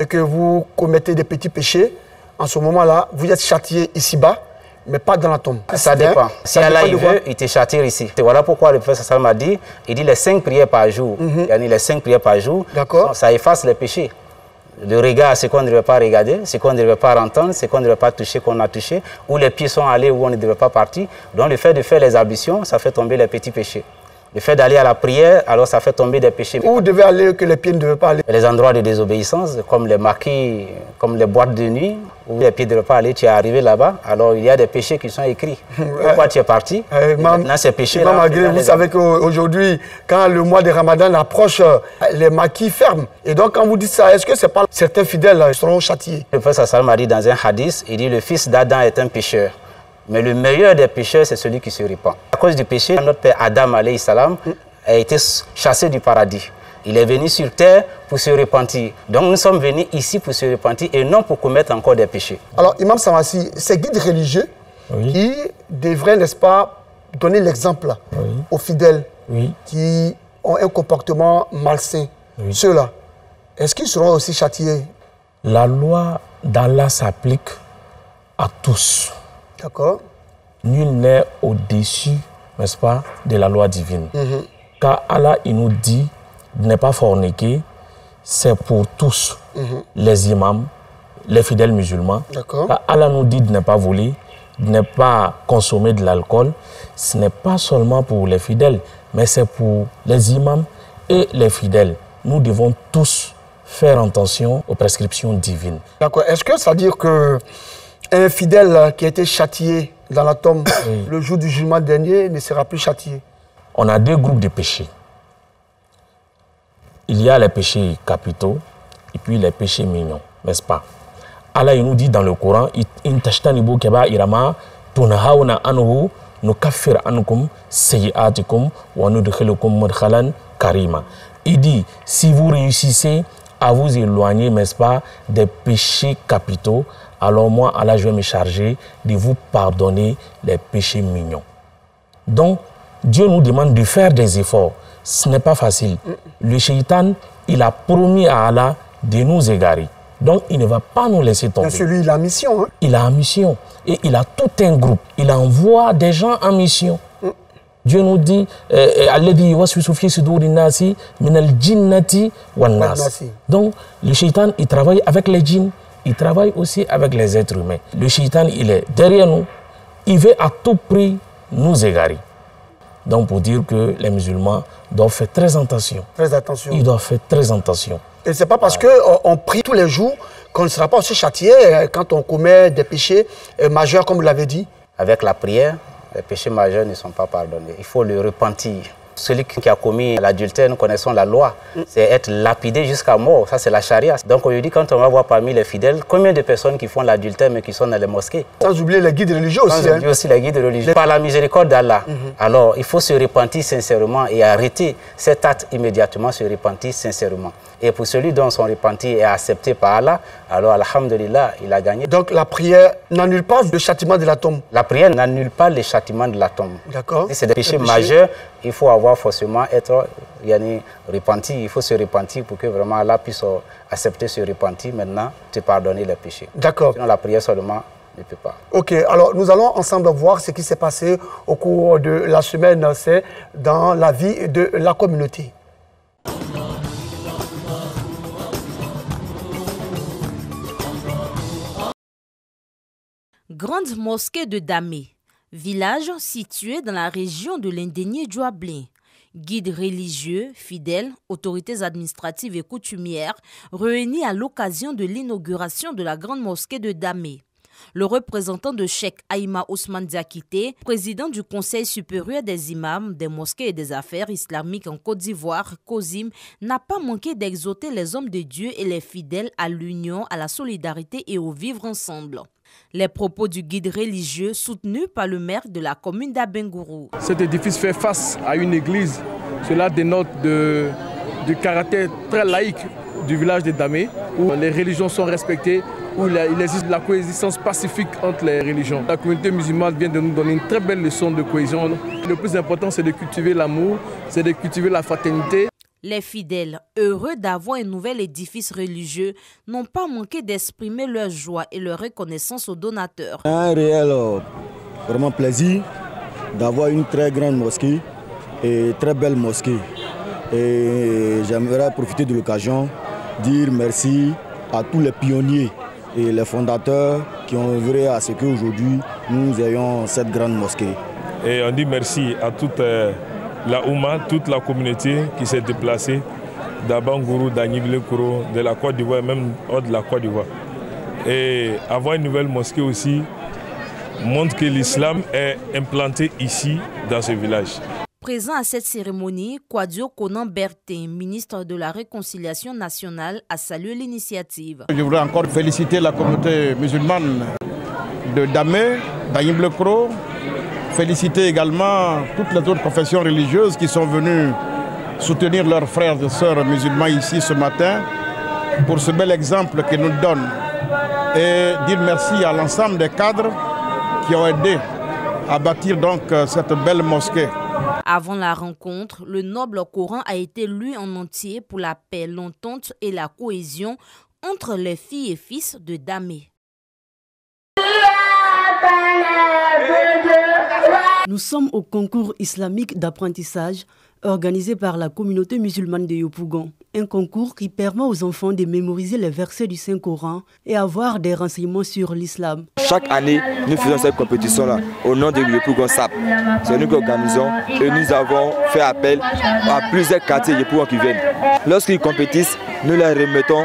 Speaker 2: et que vous commettez des petits péchés, en ce moment-là, vous êtes châtié ici-bas, mais pas dans la tombe.
Speaker 4: Ça dépend. Si
Speaker 2: Ça
Speaker 4: Allah
Speaker 2: dépend
Speaker 4: il veut, il te châtie ici. Et voilà pourquoi le prophète sallam a dit, il dit les cinq prières par jour. Il a dit les cinq prières par jour.
Speaker 2: Mhm. D'accord.
Speaker 4: Ça efface les péchés. Le regard, c'est qu'on ne devait pas regarder, c'est qu'on ne devait pas entendre, c'est qu'on ne devait pas toucher, qu'on a touché, où les pieds sont allés où on ne devait pas partir. Donc le fait de faire les ablutions, ça fait tomber les petits péchés. Le fait d'aller à la prière, alors ça fait tomber des péchés.
Speaker 2: Où devait aller que les pieds ne devaient pas aller?
Speaker 4: Les endroits de désobéissance, comme les marqués, comme les boîtes de nuit, où les pieds ne devaient pas aller, tu es arrivé là-bas, alors il y a des péchés qui sont écrits. Pourquoi tu es parti?
Speaker 2: Euh, Imam-
Speaker 4: Maintenant, ces péchés
Speaker 2: Imam Agré, vous savez qu'aujourd'hui, quand le mois de Ramadan approche, les maquis ferment. Et donc, quand vous dites ça, est-ce que c'est pas certains fidèles euh, seront châtiés?
Speaker 4: Le prophète sallam a dit dans un hadith, il dit le fils d'Adam est un pécheur. Mais le meilleur des pécheurs, c'est celui qui se répand. À cause du péché, notre père Adam alayhi salam a été chassé du paradis. Il est venu sur terre pour se repentir. Donc nous sommes venus ici pour se repentir et non pour commettre encore des péchés.
Speaker 2: Alors, Imam Samassi, ces guides religieux
Speaker 7: Oui.
Speaker 2: qui devraient, n'est-ce pas, donner l'exemple aux fidèles
Speaker 7: Oui.
Speaker 2: qui ont un comportement malsain,
Speaker 7: Oui.
Speaker 2: ceux-là, est-ce qu'ils seront aussi châtiés?
Speaker 7: La loi d'Allah s'applique à tous.
Speaker 2: D'accord
Speaker 7: Nul n'est au-dessus, n'est-ce pas, de la loi divine. Car Allah, il nous dit de ne pas forniquer, c'est pour tous, les imams, les fidèles musulmans.
Speaker 2: D'accord.
Speaker 7: Car Allah nous dit de ne pas voler, de ne pas consommer de l'alcool. Ce n'est pas seulement pour les fidèles, mais c'est pour les imams et les fidèles. Nous devons tous faire attention aux prescriptions divines.
Speaker 2: D'accord. Est-ce que ça veut dire que un fidèle qui a été châtié dans la tombe (coughs)
Speaker 7: Oui.
Speaker 2: le jour du jugement dernier ne sera plus châtié
Speaker 7: on a deux groupes de péchés. Il y a les péchés capitaux et puis les péchés mignons, n'est-ce pas? Allah il nous dit dans le Coran In tashtanibu kaba'irama tunahawna anhu nukaffir ankum sayyi'atikum wa nudkhilukum mudkhalan karima. Il dit si vous réussissez à vous éloigner, n'est-ce pas, des péchés capitaux, alors moi, Allah, je vais me charger de vous pardonner les péchés mignons. Donc, Dieu nous demande de faire des efforts. Ce n'est pas facile. Le shaitan, il a promis à Allah de nous égarer. Donc, il ne va pas nous laisser tomber.
Speaker 2: Bien sûr, lui, il a mission. hein.
Speaker 7: Il a mission. Et il a tout un groupe. Il envoie des gens en mission. Dieu nous dit euh.
Speaker 2: Wan-nasi.
Speaker 7: Donc, le shaitan, il travaille avec les djinns, il travaille aussi avec les êtres humains. Le shaitan, il est derrière nous. Il veut à tout prix nous égarer. Donc, pour dire que les musulmans doivent faire très attention.
Speaker 2: Très attention.
Speaker 7: Ils doivent faire très attention.
Speaker 2: Et c'est pas parce qu'on prie tous les jours qu'on ne sera pas aussi châtié euh, quand on commet des péchés euh, majeurs, comme vous l'avez dit.
Speaker 4: Avec la prière, Les péchés majeurs ne sont pas pardonnés. Il faut le repentir. Celui qui a commis l'adultère, nous connaissons la loi, c'est être lapidé jusqu'à mort. Ça, c'est la charia. Donc aujourd'hui, quand on va voir parmi les fidèles, combien de personnes qui font l'adultère mais qui sont dans les mosquées?
Speaker 2: Sans oublier les guides religieux aussi.
Speaker 4: Sans
Speaker 2: hein.
Speaker 4: oublier aussi les guides religieux. Par la miséricorde d'Allah. Alors, il faut se repentir sincèrement et arrêter cet acte immédiatement, se repentir sincèrement. Et pour celui dont son repentir est accepté par Allah, alors, alhamdulillah, il a gagné.
Speaker 2: Donc la prière n'annule pas le châtiment de la tombe.
Speaker 4: La prière n'annule pas les châtiments de la tombe.
Speaker 2: D'accord.
Speaker 4: C'est des
Speaker 2: péchés.
Speaker 4: majeurs, il faut avoir forcément être yani, repenti. Il faut se repentir pour que vraiment Allah puisse euh, accepter ce repentir maintenant, te pardonner les péchés.
Speaker 2: D'accord.
Speaker 4: Sinon, la prière seulement ne peut pas.
Speaker 2: Ok, alors nous allons ensemble voir ce qui s'est passé au cours de la semaine, c'est dans la vie de la communauté.
Speaker 10: Grande mosquée de Damé, village situé dans la région de l'Indénié Djouablin. Guides religieux, fidèles, autorités administratives et coutumières réunis à l'occasion de l'inauguration de la grande mosquée de Damé. Le représentant de Cheikh Aïma Ousmane Diakité, président du Conseil supérieur des imams, des mosquées et des affaires islamiques en Côte d'Ivoire, COSIM, n'a pas manqué d'exhorter les hommes de Dieu et les fidèles à l'union, à la solidarité et au vivre ensemble. Les propos du guide religieux soutenu par le maire de la commune d'Abengourou.
Speaker 11: Cet édifice fait face à une église. Cela dénote de, du caractère très laïque du village de Damé, où les religions sont respectées, où il existe la coexistence pacifique entre les religions. La communauté musulmane vient de nous donner une très belle leçon de cohésion. Le plus important, c'est de cultiver l'amour, c'est de cultiver la fraternité.
Speaker 10: Les fidèles, heureux d'avoir un nouvel édifice religieux, n'ont pas manqué d'exprimer leur joie et leur reconnaissance aux donateurs.
Speaker 12: Un réel euh, vraiment plaisir d'avoir une très grande mosquée et très belle mosquée. Et j'aimerais profiter de l'occasion dire merci à tous les pionniers et les fondateurs qui ont œuvré à ce qu'aujourd'hui nous ayons cette grande mosquée.
Speaker 13: Et on dit merci à toute euh, la Ouma, toute la communauté qui s'est déplacée d'Abangourou, d'Aniglekouro, de la Côte d'Ivoire, même hors de la Côte d'Ivoire. Et avoir une nouvelle mosquée aussi montre que l'islam est implanté ici, dans ce village.
Speaker 10: Présent à cette cérémonie, Kwadio Konan Bertin, ministre de la Réconciliation nationale, a salué l'initiative.
Speaker 14: Je voudrais encore féliciter la communauté musulmane de Damé, d'Aïm-le-Cro, féliciter également toutes les autres confessions religieuses qui sont venues soutenir leurs frères et sœurs musulmans ici ce matin pour ce bel exemple qu'ils nous donnent. Et dire merci à l'ensemble des cadres qui ont aidé à bâtir donc euh, cette belle mosquée.
Speaker 10: Avant la rencontre, le noble Coran a été lu en entier pour la paix, l'entente et la cohésion entre les filles et fils de Damé.
Speaker 5: Nous sommes au concours islamique d'apprentissage organisé par la communauté musulmane de Yopougon. Un concours qui permet aux enfants de mémoriser les versets du Saint-Coran et avoir des renseignements sur l'islam.
Speaker 15: Chaque année, nous faisons cette compétition-là au nom de Yopougon SAP. C'est nous qui organisons et nous avons fait appel à plusieurs quartiers Yopougon qui viennent. Lorsqu'ils compétissent, nous leur remettons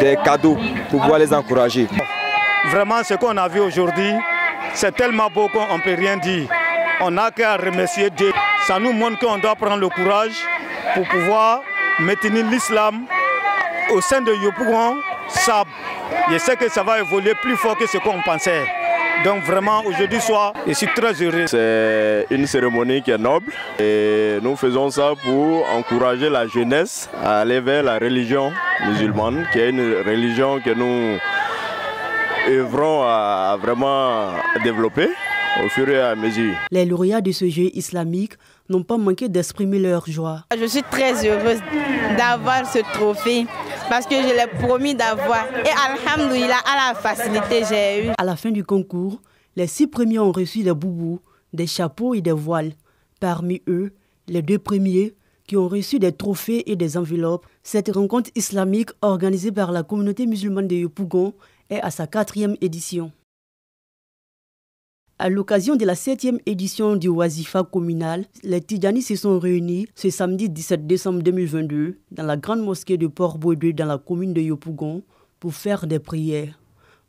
Speaker 15: des cadeaux pour pouvoir les encourager.
Speaker 16: Vraiment, ce qu'on a vu aujourd'hui, c'est tellement beau qu'on ne peut rien dire. On n'a qu'à remercier Dieu. Ça nous montre qu'on doit prendre le courage pour pouvoir maintenir l'islam au sein de Yopougon Sab. Je sais que ça va évoluer plus fort que ce qu'on pensait. Donc vraiment, aujourd'hui soir, je suis très heureux.
Speaker 17: C'est une cérémonie qui est noble et nous faisons ça pour encourager la jeunesse à aller vers la religion musulmane, qui est une religion que nous œuvrons à vraiment développer au fur et à mesure.
Speaker 5: Les lauréats de ce jeu islamique n'ont pas manqué d'exprimer leur joie.
Speaker 18: Je suis très heureuse d'avoir ce trophée parce que je l'ai promis d'avoir. Et Alhamdoulilah, à la facilité, j'ai eu.
Speaker 5: À la fin du concours, les six premiers ont reçu des boubous, des chapeaux et des voiles. Parmi eux, les deux premiers qui ont reçu des trophées et des enveloppes. Cette rencontre islamique organisée par la communauté musulmane de Yopougon est à sa quatrième édition. À l'occasion de la septième édition du Wazifa communal, les Tidjanis se sont réunis ce samedi 17 décembre 2022 dans la grande mosquée de Port-Baudouin dans la commune de Yopougon pour faire des prières.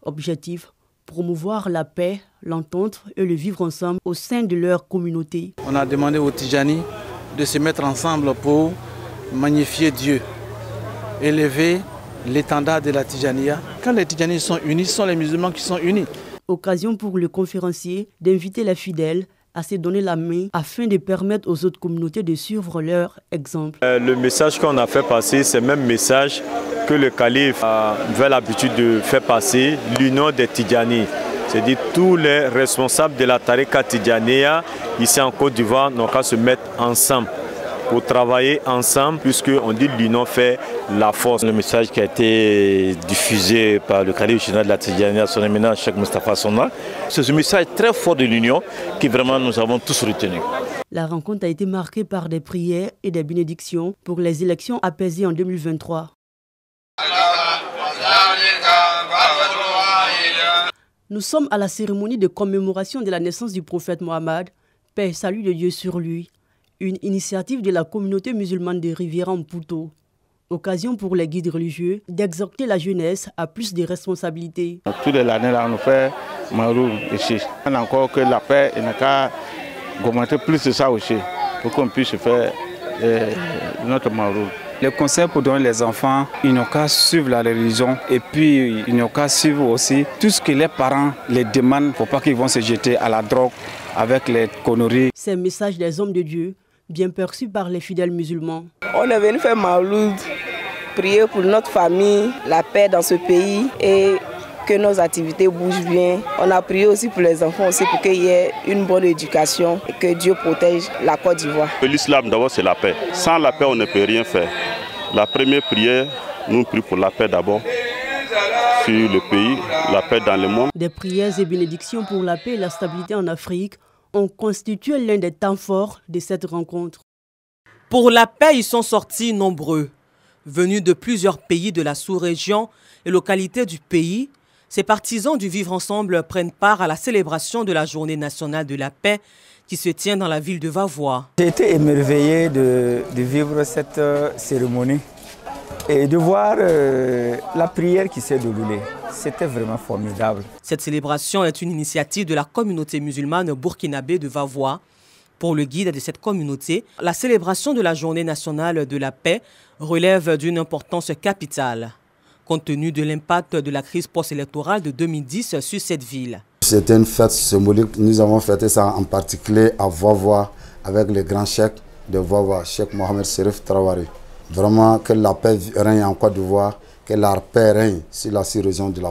Speaker 5: Objectif promouvoir la paix, l'entente et le vivre ensemble au sein de leur communauté.
Speaker 19: On a demandé aux Tijani de se mettre ensemble pour magnifier Dieu, élever l'étendard de la Tijania. Quand les Tijanis sont unis, ce sont les musulmans qui sont unis.
Speaker 5: Occasion pour le conférencier d'inviter les fidèles à se donner la main afin de permettre aux autres communautés de suivre leur exemple.
Speaker 20: Euh, le message qu'on a fait passer, c'est le même message que le calife avait l'habitude de faire passer, l'union des Tidjani. C'est-à-dire tous les responsables de la Tarika Tidjaniya ici en Côte d'Ivoire n'ont qu'à se mettre ensemble pour travailler ensemble, puisqu'on dit l'union fait la force.
Speaker 21: Le message qui a été diffusé par le calife général de la Tidjania, son éminent Cheikh Mustafa Sonna, c'est ce message très fort de l'union qui vraiment nous avons tous retenu.
Speaker 5: La rencontre a été marquée par des prières et des bénédictions pour les élections apaisées en 2023. Nous sommes à la cérémonie de commémoration de la naissance du prophète Mohammed, paix et salut de Dieu sur lui, une initiative de la communauté musulmane de Riviera en Pouto. Occasion pour les guides religieux d'exhorter la jeunesse à plus de responsabilités.
Speaker 16: Toutes les années, là, on nous fait Marou ici. On a encore que la paix, il n'a qu'à augmenter plus de ça aussi, pour qu'on puisse faire euh, notre Marou.
Speaker 15: Le conseil pour donner les enfants, ils n'ont qu'à suivre la religion et puis ils n'ont qu'à suivre aussi tout ce que les parents les demandent pour pas qu'ils vont se jeter à la drogue avec les conneries.
Speaker 5: Ces messages des hommes de Dieu, bien perçus par les fidèles musulmans.
Speaker 22: On est venu faire Mauloud, prier pour notre famille, la paix dans ce pays et que nos activités bougent bien. On a prié aussi pour les enfants aussi pour qu'il y ait une bonne éducation et que Dieu protège la Côte d'Ivoire.
Speaker 14: L'islam d'abord c'est la paix. Sans la paix on ne peut rien faire. La première prière, nous prions pour la paix d'abord sur le pays, la paix dans le monde.
Speaker 5: Des prières et bénédictions pour la paix et la stabilité en Afrique ont constitué l'un des temps forts de cette rencontre.
Speaker 23: Pour la paix, ils sont sortis nombreux. Venus de plusieurs pays de la sous-région et localités du pays, ces partisans du vivre ensemble prennent part à la célébration de la journée nationale de la paix qui se tient dans la ville de Vavois.
Speaker 24: J'ai été émerveillé de, de vivre cette euh, cérémonie et de voir euh, la prière qui s'est déroulée. C'était vraiment formidable.
Speaker 23: Cette célébration est une initiative de la communauté musulmane burkinabé de Vavois. Pour le guide de cette communauté, la célébration de la journée nationale de la paix relève d'une importance capitale compte tenu de l'impact de la crise post-électorale de 2010 sur cette ville.
Speaker 25: C'était une fête symbolique. Nous avons fêté ça en particulier à Vavois avec le grand chef de Vavois, Cheikh Mohamed Serif Traoré. Vraiment que la paix règne en Côte d'Ivoire, que la paix règne sur la sous-région de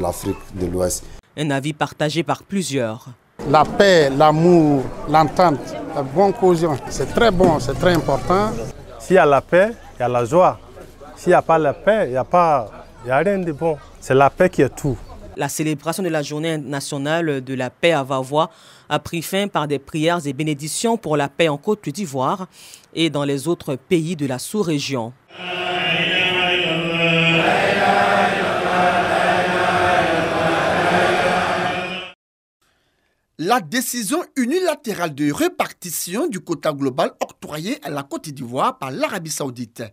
Speaker 25: l'Afrique de, de l'Ouest.
Speaker 23: Un avis partagé par plusieurs.
Speaker 26: La paix, l'amour, l'entente, la bonne cohésion, c'est très bon, c'est très important.
Speaker 12: S'il y a la paix, il y a la joie. S'il n'y a pas la paix, il n'y a, pas, a rien de bon. C'est la paix qui est tout.
Speaker 23: La célébration de la journée nationale de la paix à Vavois a pris fin par des prières et bénédictions pour la paix en Côte d'Ivoire et dans les autres pays de la sous-région.
Speaker 27: La décision unilatérale de répartition du quota global octroyé à la Côte d'Ivoire par l'Arabie saoudite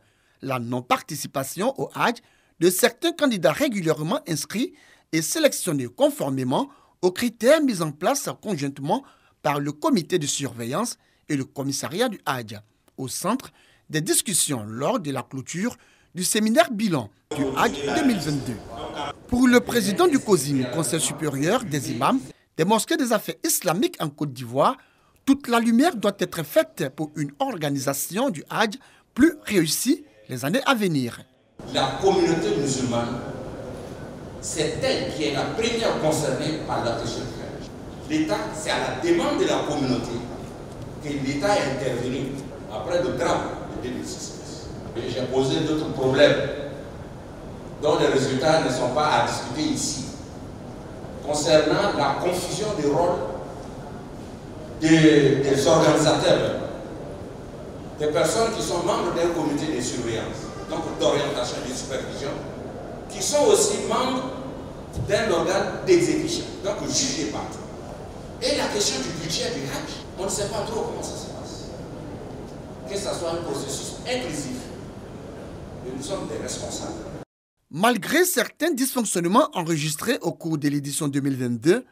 Speaker 27: la non-participation au Hajj de certains candidats régulièrement inscrits et sélectionnés conformément aux critères mis en place conjointement par le comité de surveillance et le commissariat du Hajj, au centre des discussions lors de la clôture du séminaire bilan du Hajj 2022. Pour le président du COSIM, Conseil supérieur des imams des mosquées des affaires islamiques en Côte d'Ivoire, toute la lumière doit être faite pour une organisation du Hajj plus réussie les années à venir.
Speaker 28: La communauté musulmane, c'est elle qui est la première concernée par la question du L'État, c'est à la demande de la communauté que l'État est intervenu après le drame de 2006. J'ai posé d'autres problèmes dont les résultats ne sont pas à discuter ici, concernant la confusion des rôles des, des organisateurs des personnes qui sont membres d'un comité de surveillance, donc d'orientation et de supervision, qui sont aussi membres d'un organe d'exécution, donc juge et. Et la question du budget du Hajj, on ne sait pas trop comment ça se passe. Que ce soit un processus inclusif, nous sommes des responsables.
Speaker 2: Malgré certains dysfonctionnements enregistrés au cours de l'édition 2022,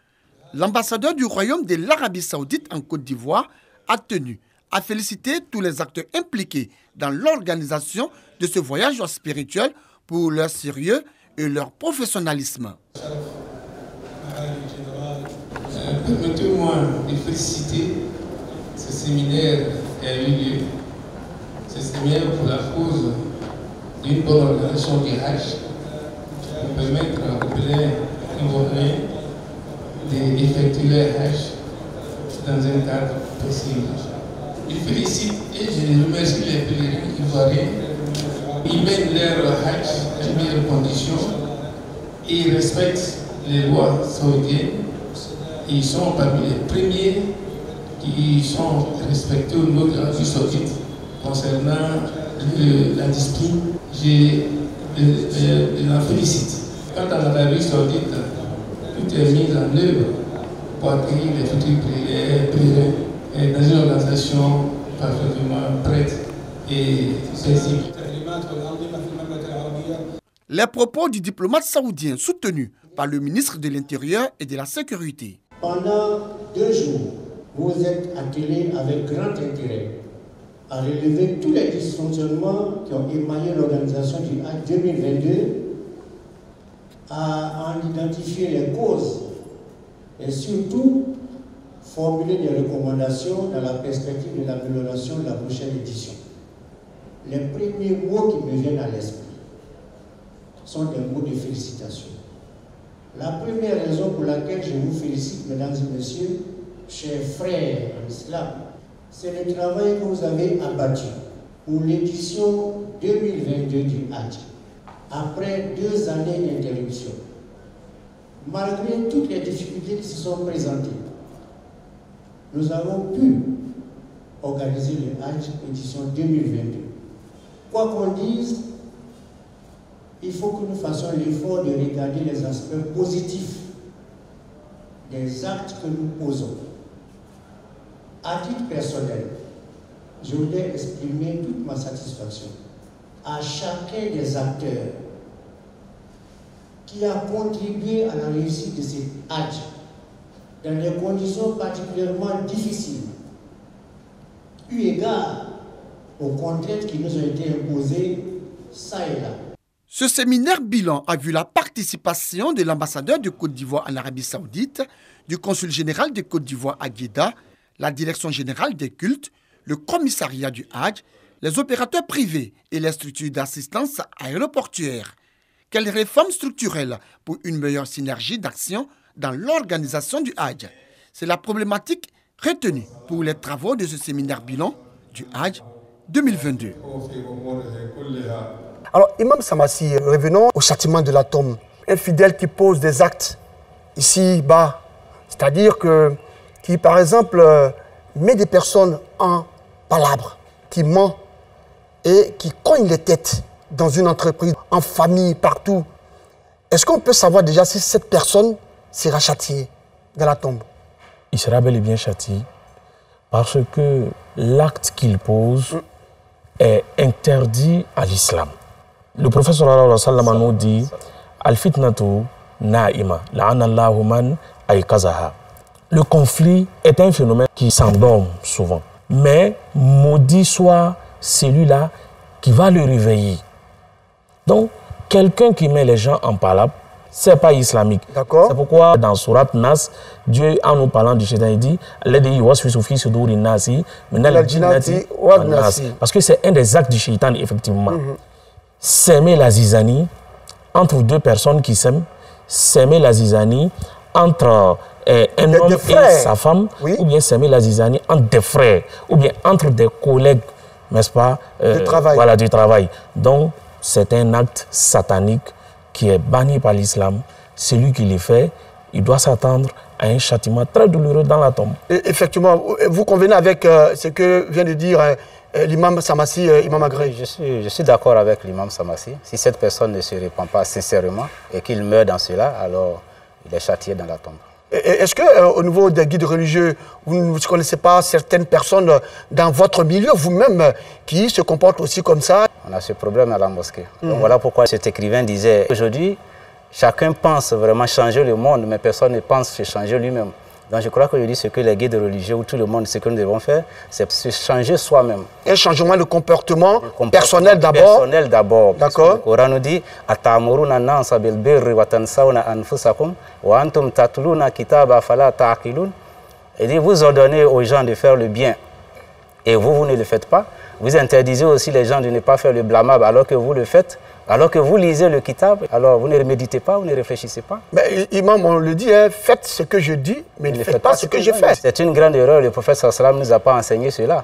Speaker 2: l'ambassadeur du Royaume de l'Arabie saoudite en Côte d'Ivoire a tenu à féliciter tous les acteurs impliqués dans l'organisation de ce voyage spirituel pour leur sérieux et leur professionnalisme.
Speaker 29: Permettez-moi de féliciter ce séminaire qui a eu lieu. Ce séminaire pour la cause d'une bonne organisation du Hajj peut permettre aux pèlerins ivoiriens d'effectuer leur dans un cadre possible. Je félicite et je remercie les pèlerins ivoiriens. Ils mènent leur Hajj les meilleures conditions ils respectent les lois saoudiennes. Ils sont parmi les premiers qui sont respectés au niveau de la vie saoudite concernant la discipline. Je la félicite. Quant à l'Arabie saoudite, tout est mis en œuvre pour accueillir les futurs pèlerins dans une organisation parfaitement prête et sensible.
Speaker 2: Les propos du diplomate saoudien soutenus par le ministre de l'Intérieur et de la Sécurité.
Speaker 30: Pendant deux jours, vous êtes attelé avec grand intérêt à relever tous les dysfonctionnements qui ont émaillé l'organisation du Hajj 2022, à en identifier les causes et surtout formuler des recommandations dans la perspective de l'amélioration de la prochaine édition. Les premiers mots qui me viennent à l'esprit sont des mots de félicitations. La première raison pour laquelle je vous félicite, mesdames et messieurs, chers frères en islam, c'est le travail que vous avez abattu pour l'édition 2022 du Hajj, après deux années d'interruption. Malgré toutes les difficultés qui se sont présentées, nous avons pu organiser le Hajj édition 2022. Quoi qu'on dise, il faut que nous fassions l'effort de regarder les aspects positifs des actes que nous posons. À titre personnel, je voudrais exprimer toute ma satisfaction à chacun des acteurs qui a contribué à la réussite de cet acte dans des conditions particulièrement difficiles, eu égard aux contraintes qui nous ont été imposées ça et là.
Speaker 2: Ce séminaire bilan a vu la participation de l'ambassadeur de Côte d'Ivoire en Arabie Saoudite, du consul général de Côte d'Ivoire à Guéda, la direction générale des cultes, le commissariat du Hajj, les opérateurs privés et les structures d'assistance aéroportuaire. Quelles réformes structurelles pour une meilleure synergie d'action dans l'organisation du Hajj? C'est la problématique retenue pour les travaux de ce séminaire bilan du Hajj 2022. Alors, Imam Samassi, revenons au châtiment de la tombe. Un fidèle qui pose des actes ici-bas, c'est-à-dire que, qui par exemple euh, met des personnes en palabre, qui ment et qui cogne les têtes dans une entreprise, en famille, partout. Est-ce qu'on peut savoir déjà si cette personne sera châtiée dans la tombe?
Speaker 7: Il sera bel et bien châtié parce que l'acte qu'il pose mm. est interdit à l'islam. Le prophète sallallahu alayhi wa nous dit Al-fitnatu na'ima, la'anallahu man. Le conflit est un phénomène qui s'endorme souvent. Mais maudit soit celui-là qui va le réveiller. Donc, quelqu'un qui met les gens en palabre, ce n'est pas islamique.
Speaker 2: D'accord.
Speaker 7: C'est pourquoi dans Surat Nas, Dieu, en nous parlant du shaitan, il dit Parce que c'est un des actes du shaitan, effectivement. Mm S'aimer la zizanie entre deux personnes qui s'aiment, s'aimer la zizanie entre euh, un homme et sa femme, ou bien s'aimer la zizanie entre des frères, ou bien entre des collègues, n'est-ce pas
Speaker 2: euh, travail.
Speaker 7: Voilà, du travail. Donc, c'est un acte satanique qui est banni par l'islam. Celui qui le fait, il doit s'attendre à un châtiment très douloureux dans la tombe.
Speaker 2: effectivement, vous convenez avec euh, ce que vient de dire euh, l'imam Samassi, euh, imam Agré
Speaker 31: Je suis, je suis d'accord avec l'imam Samassi. Si cette personne ne se répand pas sincèrement et qu'il meurt dans cela, alors il est châtié dans la tombe.
Speaker 2: Est-ce que euh, au niveau des guides religieux, vous ne connaissez pas certaines personnes euh, dans votre milieu, vous-même, euh, qui se comportent aussi comme ça?
Speaker 4: On a ce problème à la mosquée. Donc
Speaker 2: Mhm.
Speaker 4: voilà pourquoi cet écrivain disait aujourd'hui, chacun pense vraiment changer le monde, mais personne ne pense se changer lui-même. Donc je crois qu'aujourd'hui, ce que les guides religieux ou tout le monde, ce que nous devons faire, c'est se changer soi-même.
Speaker 2: Un changement de comportement, personnel d'abord.
Speaker 4: Personnel d'abord.
Speaker 2: D'accord.
Speaker 4: Le Coran nous dit Atamuruna nasa bil birri wa tansawna anfusakum wa antum tatluna kitaba fala ta'qilun. Il dit vous ordonnez aux gens de faire le bien et vous, vous ne le faites pas. Vous interdisez aussi les gens de ne pas faire le blâmable alors que vous le faites. Alors que vous lisez le kitab, alors vous ne méditez pas, vous ne réfléchissez pas.
Speaker 2: Mais imam, on le dit, hein, faites ce que je dis, mais ne faites pas ce que je fais.
Speaker 4: C'est une grande erreur. Le prophète sallam ne nous a pas enseigné cela.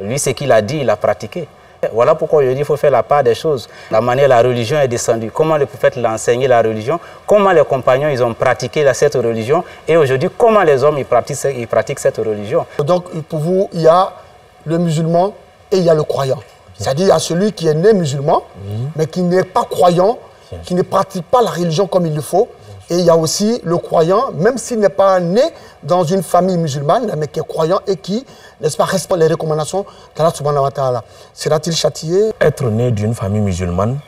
Speaker 4: Lui, ce qu'il a dit, il a pratiqué. Voilà pourquoi je dis qu'il faut faire la part des choses. La manière la religion est descendue, comment le prophète l'a enseigné la religion, comment les compagnons ils ont pratiqué cette religion, et aujourd'hui comment les hommes ils pratiquent, ils pratiquent cette religion?
Speaker 2: Donc, pour vous, il y a le musulman et il y a le croyant. C'est-à-dire, a celui qui est né musulman, mais qui n'est pas croyant, qui ne pratique pas la religion comme il le faut. Et il y a aussi le croyant, même s'il n'est pas né dans une famille musulmane, mais qui est croyant et qui, n'est-ce pas, respecte les recommandations d'Allah subhanahu wa ta'ala. Sera-t-il châtié?
Speaker 7: Être né d'une famille musulmane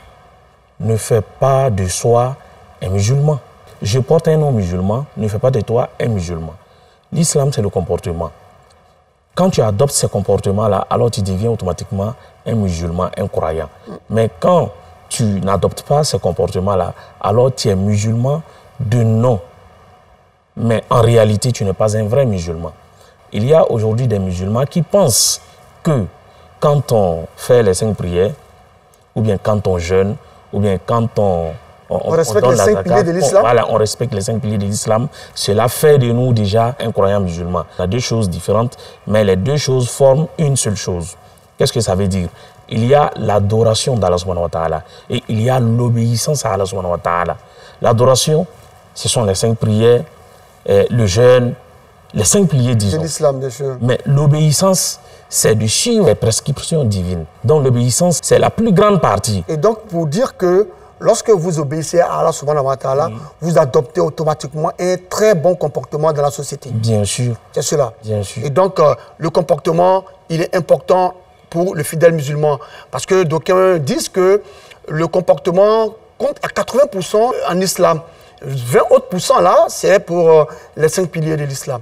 Speaker 7: ne fait pas de soi un musulman. Je porte un nom musulman ne fait pas de toi un musulman. L'islam, c'est le comportement. Quand tu adoptes ces comportements-là, alors tu deviens automatiquement un musulman, un croyant. Mais quand tu n'adoptes pas ces comportements-là, alors tu es musulman de nom. Mais en réalité, tu n'es pas un vrai musulman. Il y a aujourd'hui des musulmans qui pensent que quand on fait les cinq prières, ou bien quand on jeûne, ou bien quand on,
Speaker 2: On respecte les cinq piliers de
Speaker 7: on-
Speaker 2: l'islam
Speaker 7: Voilà, on respecte les cinq piliers de l'islam. Cela fait de nous déjà un croyant musulman. Il y a deux choses différentes, mais les deux choses forment une seule chose. Qu'est-ce que ça veut dire? Il y a l'adoration d'Allah subhanahu wa ta'ala et il y a l'obéissance à Allah subhanahu wa ta'ala. L'adoration, ce sont les cinq prières, euh, le jeûne, les cinq piliers,
Speaker 2: C'est
Speaker 7: disons.
Speaker 2: l'islam, bien sûr.
Speaker 7: Mais l'obéissance, c'est de suivre les prescriptions divines. Donc l'obéissance, c'est la plus grande partie.
Speaker 2: Et donc, pour dire que lorsque vous obéissez à Allah subhanahu wa ta'ala, vous adoptez automatiquement un très bon comportement dans la société.
Speaker 7: Bien sûr.
Speaker 2: C'est cela.
Speaker 7: Bien sûr.
Speaker 2: Et donc, euh, le comportement, il est important pour le fidèle musulman. Parce que d'aucuns disent que le comportement compte à 80% en islam. 20 autres pourcents là, c'est pour euh, les cinq piliers de l'islam.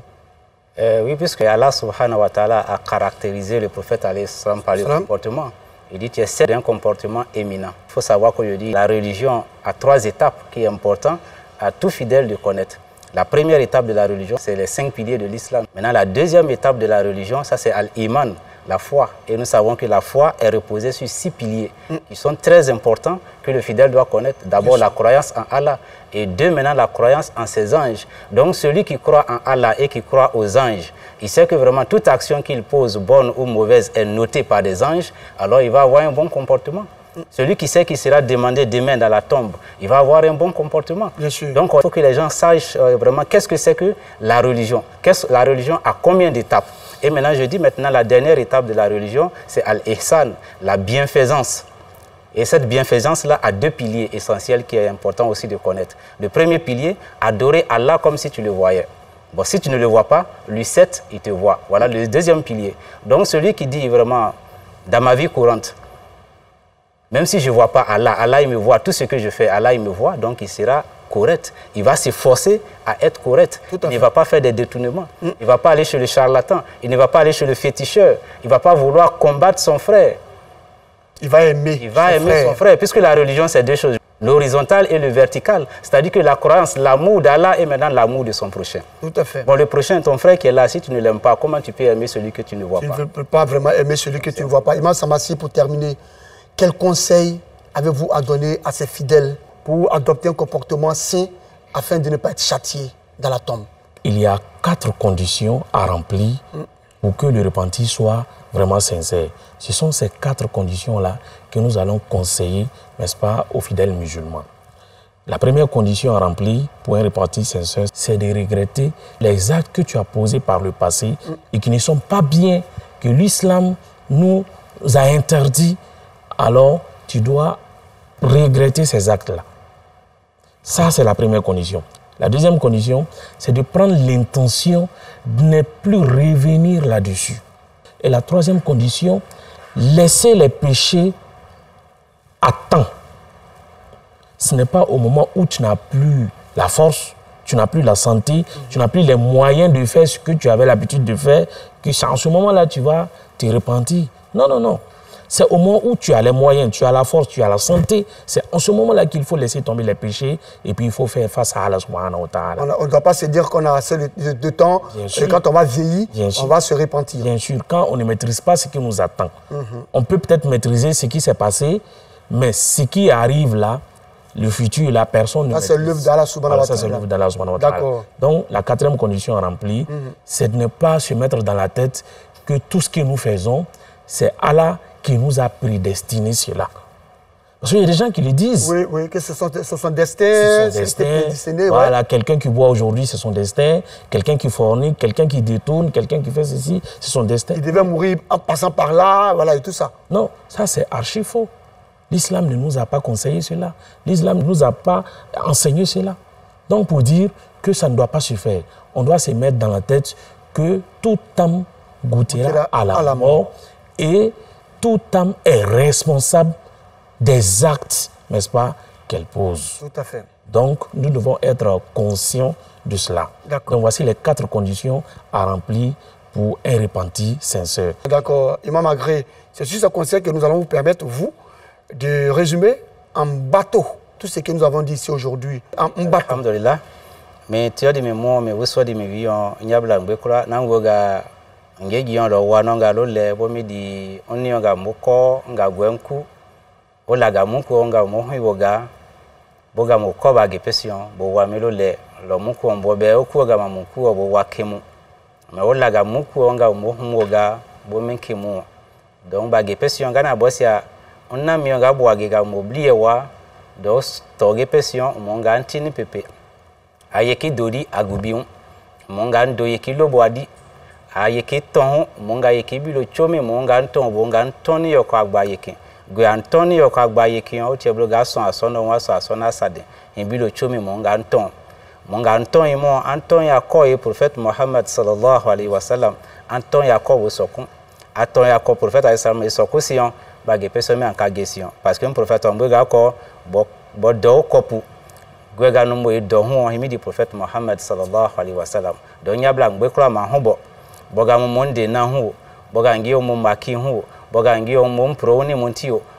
Speaker 4: Euh, oui, puisque Allah subhanahu wa ta'ala a caractérisé le prophète par le comportement. Il dit tu es d'un comportement éminent. Il faut savoir qu'aujourd'hui, la religion a trois étapes qui est important à tout fidèle de connaître. La première étape de la religion, c'est les cinq piliers de l'islam. Maintenant, la deuxième étape de la religion, ça c'est al-iman, la foi. Et nous savons que la foi est reposée sur six piliers qui sont très importants que le fidèle doit connaître. D'abord, la croyance en Allah. Et deux, maintenant, la croyance en ses anges. Donc, celui qui croit en Allah et qui croit aux anges, il sait que vraiment toute action qu'il pose, bonne ou mauvaise, est notée par des anges, alors il va avoir un bon comportement. Celui qui sait qu'il sera demandé demain dans la tombe, il va avoir un bon comportement. Donc il faut que les gens sachent euh, vraiment qu'est-ce que c'est que la religion? La religion a combien d'étapes? Et maintenant, je dis maintenant la dernière étape de la religion, c'est al-ihsan, la bienfaisance. Et cette bienfaisance-là a deux piliers essentiels qui est important aussi de connaître. Le premier pilier, adorer Allah comme si tu le voyais. Bon, si tu ne le vois pas, lui, sept, il te voit. Voilà le deuxième pilier. Donc, celui qui dit vraiment, dans ma vie courante, même si je ne vois pas Allah, Allah il me voit, tout ce que je fais, Allah il me voit, donc il sera correct. Il va s'efforcer à être correct. il ne va pas faire des détournements. Il ne va pas aller chez le charlatan. Il ne va pas aller chez le féticheur. Il ne va pas vouloir combattre son frère.
Speaker 2: Il va aimer.
Speaker 4: Il va
Speaker 2: son
Speaker 4: aimer
Speaker 2: frère.
Speaker 4: son frère, puisque la religion, c'est deux choses. L'horizontal et le vertical. C'est-à-dire que la croyance, l'amour d'Allah est maintenant l'amour de son prochain.
Speaker 2: Tout à fait.
Speaker 4: Bon, le prochain, ton frère qui est là, si tu ne l'aimes pas, comment tu peux aimer celui que tu ne vois
Speaker 2: Tu
Speaker 4: pas?
Speaker 2: ne peux pas vraiment aimer celui que tu ne vois pas. Imam Samassi, pour terminer, quel conseil avez-vous à donner à ces fidèles pour adopter un comportement sain afin de ne pas être châtié dans la tombe
Speaker 7: Il y a quatre conditions à remplir pour que le repenti soit vraiment sincère. Ce sont ces quatre conditions-là que nous allons conseiller, n'est-ce pas, aux fidèles musulmans. La première condition à remplir pour un repenti sincère, c'est de regretter les actes que tu as posés par le passé et qui ne sont pas bien, que l'islam nous a interdits. Alors, tu dois regretter ces actes-là. Ça, c'est la première condition. La deuxième condition, c'est de prendre l'intention de ne plus revenir là-dessus. Et la troisième condition, laisser les péchés à temps. Ce n'est pas au moment où tu n'as plus la force, tu n'as plus la santé, tu n'as plus les moyens de faire ce que tu avais l'habitude de faire, que en ce moment-là tu vas te repentir. Non, non, non. C'est au moment où tu as les moyens, tu as la force, tu as la santé, c'est en ce moment-là qu'il faut laisser tomber les péchés et puis il faut faire face à Allah subhanahu wa ta'ala.
Speaker 2: On ne doit pas se dire qu'on a assez de, de temps
Speaker 7: Bien
Speaker 2: et quand on va vieillir,
Speaker 7: Bien sûr.
Speaker 2: on va se repentir.
Speaker 7: Bien sûr, quand on ne maîtrise pas ce qui nous attend,
Speaker 2: Mhm.
Speaker 7: on peut peut-être maîtriser ce qui s'est passé, mais ce qui arrive là, le futur, la personne ne
Speaker 2: Ça, c'est l'œuvre d'Allah subhanahu wa ta'ala.
Speaker 7: l'œuvre d'Allah subhanahu wa ta'ala.
Speaker 2: D'accord.
Speaker 7: Donc, la quatrième condition remplie,
Speaker 2: Mhm.
Speaker 7: c'est de ne pas se mettre dans la tête que tout ce que nous faisons, c'est Allah qui nous a prédestiné cela. Parce qu'il y a des gens qui le disent.
Speaker 2: Oui, oui, que ce sont, ce sont
Speaker 7: C'est son destin.
Speaker 2: ouais.
Speaker 7: Voilà, quelqu'un qui boit aujourd'hui, c'est son destin. Quelqu'un qui fornique, quelqu'un qui détourne, quelqu'un qui fait ceci, c'est son destin.
Speaker 2: Il devait mourir en passant par là, voilà, et tout ça.
Speaker 7: Non, ça c'est archi faux. L'islam ne nous a pas conseillé cela. L'islam ne nous a pas enseigné cela. Donc pour dire que ça ne doit pas se faire, on doit se mettre dans la tête que toute âme goûtera à la,
Speaker 2: à la
Speaker 7: mort et toute âme est responsable des actes, n'est-ce pas, qu'elle pose.
Speaker 2: Tout à fait.
Speaker 7: Donc, nous devons être conscients de cela. Donc, voici les quatre conditions à remplir pour un repenti sincère.
Speaker 2: D'accord, Imam Agré, c'est juste un conseil que nous allons vous permettre, vous, de résumer en bateau tout ce que nous avons dit ici aujourd'hui. En, bateau.
Speaker 4: alhamdulillah di me wiyo nyabla ngbe kura na ngoga nge giyon lo wa no nga lo le bo mi di oni nga muko nga gwenku o la ga muku nga mo hu woga bo ga mo ko ba ge pesion bo wa me lo le lo muku on bo be o ku ga ma muku o bo wa kemu me o la ga muku nga mo hu woga bo men kemu donc ba ge pesion ga na bo sia onna mi nga bo wa ge ga mo bliye wa do toge pesion mo nga ntini pepe. Ayeke dodi agubiŋ mo nga n do yeke lobo adi ayeke tõn munga ayeke i biro tsomi munga n tõn bonga n tõn ni yoko agba ayeke. Gue a n tõn ni yoko agba ayeke yõ ti blo ga sõn asõ ndo waso asõ na asade i biro tsomi munga n tõn munga n tõn i mo a n tõn yakõ ye prophète mohamad salallahu alayhi wasallam a n tõn yakõ bo sokũ a tõn yakõ prophète alayhi salam e sokũ si yõ bage peso mi a ka ge si yõ parce que n prophète õ n ga kõ bo dõo kopu. Gue ga numo e dõ hũ õ himi di prophète mohamad sallallahu alayhi wasallam. Dõ yãbla n gbekloa ma hũ bo boga mu monde na hu boga ngiyo mu maki hu boga ngiyo mu mproni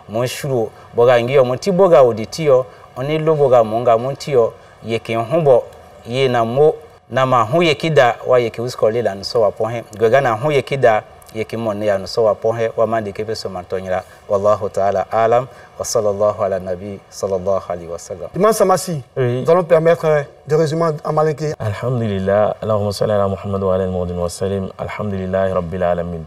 Speaker 4: mu shuru boga ngio munti boga oditio oni loboga munga muntio yeke hubo ye na mo na ma hu yekida wa yeke uskolela nso wapo pohe. Gaga na hu yekida ye ke mo ne ya nso wa pohe wa mandi kebe so mantonyira wallahu ta'ala alam wa sallallahu ala nabi sallallahu alayhi wa sallam.
Speaker 2: Imam Samassi, nous allons permettre euh, de résumer en malinké.
Speaker 7: alhamdulillah. Allahumma salli ala muhammad wa ala muhammadin wa sallim. Alhamdulillah rabbil alamin.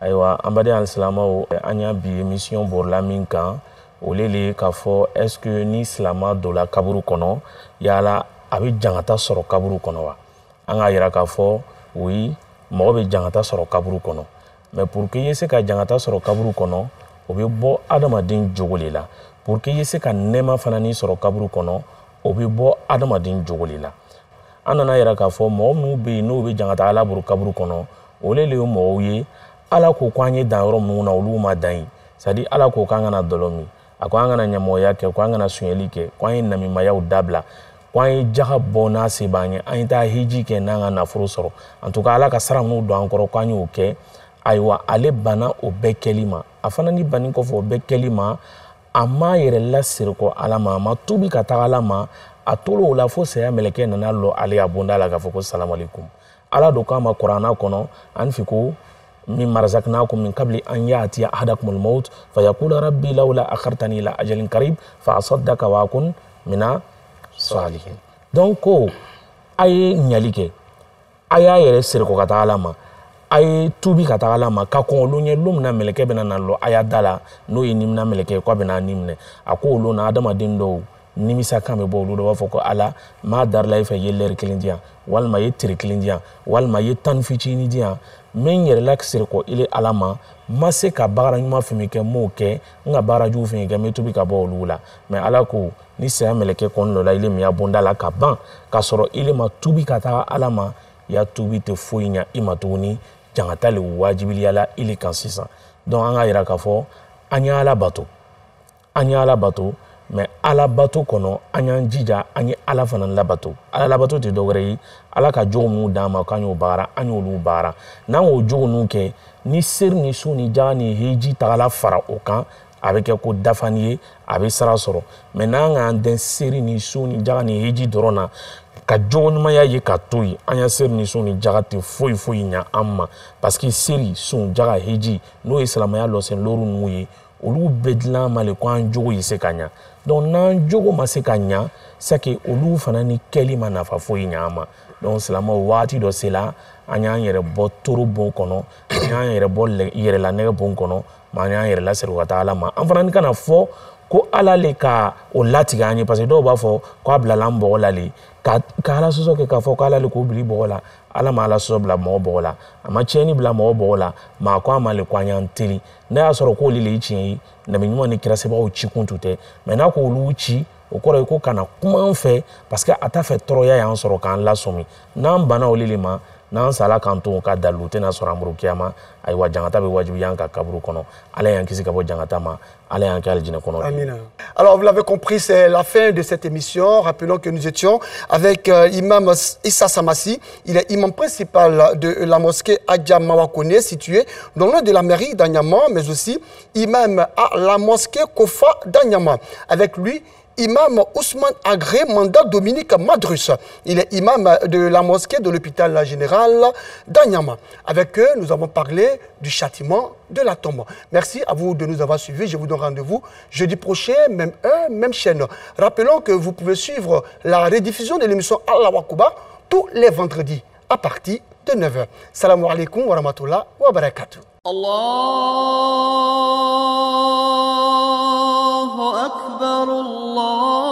Speaker 7: Ayiwa an baden alisilamaw an y'a bi émission borila min kan o le le k'a fɔ est ce que ni silama dola kaburu kɔnɔ yala a bɛ jangata sɔrɔ kaburu kɔnɔ wa? An k'a yira k'a fɔ oui mɔgɔ bɛ jangata sɔrɔ kaburu kɔnɔ mais pour que ye se ka jangata sɔrɔ kaburu kɔnɔ o bɛ bɔ adamaden jogo le la. Pour que ye se ka nɛɛma fana ni sɔrɔ kaburu kɔnɔ o bɛ bɔ adamaden jogo le la. An nana yira k'a fɔ mɔgɔ minnu bɛ yen n'u bɛ jangata ala buru kaburu kɔnɔ olu le ye mɔgɔw ye. Ala ko k'an ye dan yɔrɔ minnu na olu ma dan ye. Sadi ala ko k'an kana dɔlɔ min a ko an kana ɲɛmɔgɔya kɛ k'an kana suɲɛli kɛ k'an ye namimayaw dabila k'an ye jaga bɔ n'a se b'an ye an ye taa hiji kɛ n'an ka nafolo sɔrɔ. An tout ka ala ka sara minnu don an kɔrɔ k'an y'o kɛ ayiwa ale banna o bɛɛ kɛli ma. A fana ni banni kɔfɛ o bɛɛ kɛli ma a ma yɛrɛ lasiri ala ma a ma tubi ka taga ala ma. A tolo la fo saya mɛlɛkɛ nana lɔ ale a bonda la k'a fɔ ko salamalekum ala do k'a ma kuranna kɔnɔ an fi ko min marazaknakum min kabli an yatiya ahadakum almaut fayaqula rabbi laula akhartani ila ajalin karib fa wa akun mina salihin. Donc ko a ye ɲali kɛ. A y'a yɛrɛ sirikɔ ka taga ala ma a ye tubi ka taga ala ma ka kɔn olu ɲɛ don mina mɛlɛkɛ bɛna na lɔ a y'a da la n'o ye nimina mɛlɛkɛ ye k'a bɛna ni minɛ a ko olu na adamaden dɔw nimisa kan bɛ bɔ olu dɔ b'a fɔ ko ala m'a darila i fɛ ye lɛri kelen di walima ye tere kelen di walima ye tani fitinin di yan. N bɛ n ile ala ma n ma se ka baara ɲuman fɛn kɛ m'o kɛ n ka baara jugu fɛn kɛ n tubi ka bɔ olu la. Mɛ ala ko ni saya mɛlɛkɛ kɔni dɔ la ile min y'a bonda la ka ban. K'a sɔrɔ ile ma tubi ka taga ala ma y'a tubi tɛ foyi ɲa i ma tuguni jangata le wajibiliyala ile kan sisan donc an k'a yira k'a fɔ an ye ala bato. An ye ala bato mɛ ala bato kɔnɔ an y'an jija an ye ala fana labato. Ala labato tɛ dɔwɛrɛ ye. Ala ka jogo minnu d'an ma k'an y'o baara an y'olu baara n'an y'o jogo ninnu kɛ ni seri ni su ni jaga ni heji tagala fara o kan a bɛ kɛ ko dafani ye a bɛ sara sɔrɔ. Mɛ n'an k'an dɛn seri ni su ni jaga ni heji dɔrɔn na ka jogo ɲumanya ye ka to yen an ya seri ni sun ni jaga tɛ foyi foyi ɲa an ma. Parce que seri sun jaga heji n'o ye silamɛya lɔsɛn loru ninnu ye olu bɛɛ dilan ma le ko an jogo ye se ka ɲa. Donc n'an jogo ma se ka ɲa que olu fana ni kɛli ma nafa foyi ɲa an ma. Donc silamɛw waati dɔ sela an y'an yɛrɛ bɔ toro bon kɔnɔ an y'an yɛrɛ bɔ yɛrɛla nɛgɛ bon kɔnɔ ma an y'an yɛrɛ lasiri ka taa ala ma. An fana kana fɔ ko ala le ka o latigɛ an ye parce que dɔw b'a fɔ ko a bilala an bɔgɔ la le ka ala sɔsɔ kɛ k'a fɔ ko ala le k'o bili bɔgɔ la ala ma ala sɔsɔ bila mɔgɔ bɔgɔ la. A ma tiɲɛni bila mɔgɔ bɔgɔ la maa ko a ma le ko an y'an teli n'a y'a sɔrɔ k'olu le ye tiɲɛ ye nabi ɲuman ni kira sebaw ci kun tu tɛ. Mɛ n'a ko olu ci o kɔrɔ ye ko kana kuma an fɛ parce que a t'a fɛ tɔɔrɔya y'an sɔrɔ k'an lasɔmi. N'an banna olu le ma n'an sala k'an to ka dalu tɛna sɔrɔ an bolo kiyama ayiwa jangata bɛ wajibi y'an ka kaburu kɔnɔ ala y'an kisi ka bɔ jangata ma ala y'an kɛ alijinɛ kɔnɔ
Speaker 2: Amina. Alors, vous l'avez compris, c'est la fin de cette émission. Rappelons que nous étions avec euh, Imam Issa Samassi. Il est imam principal de la mosquée Adja Mawakone, située dans l'un de la mairie d'Anyama, mais aussi imam à la mosquée Kofa d'Anyama. Avec lui, Imam Ousmane Agré, mandat Dominique Madrus. Il est imam de la mosquée de l'hôpital général d'Anyama. Avec eux, nous avons parlé du châtiment de la tombe. Merci à vous de nous avoir suivis. Je vous donne rendez-vous jeudi prochain, même heure, même chaîne. Rappelons que vous pouvez suivre la rediffusion de l'émission Allah Wakuba tous les vendredis à partir de 9h. Salam alaikum wa rahmatullah wa barakatuh.
Speaker 32: نار الله.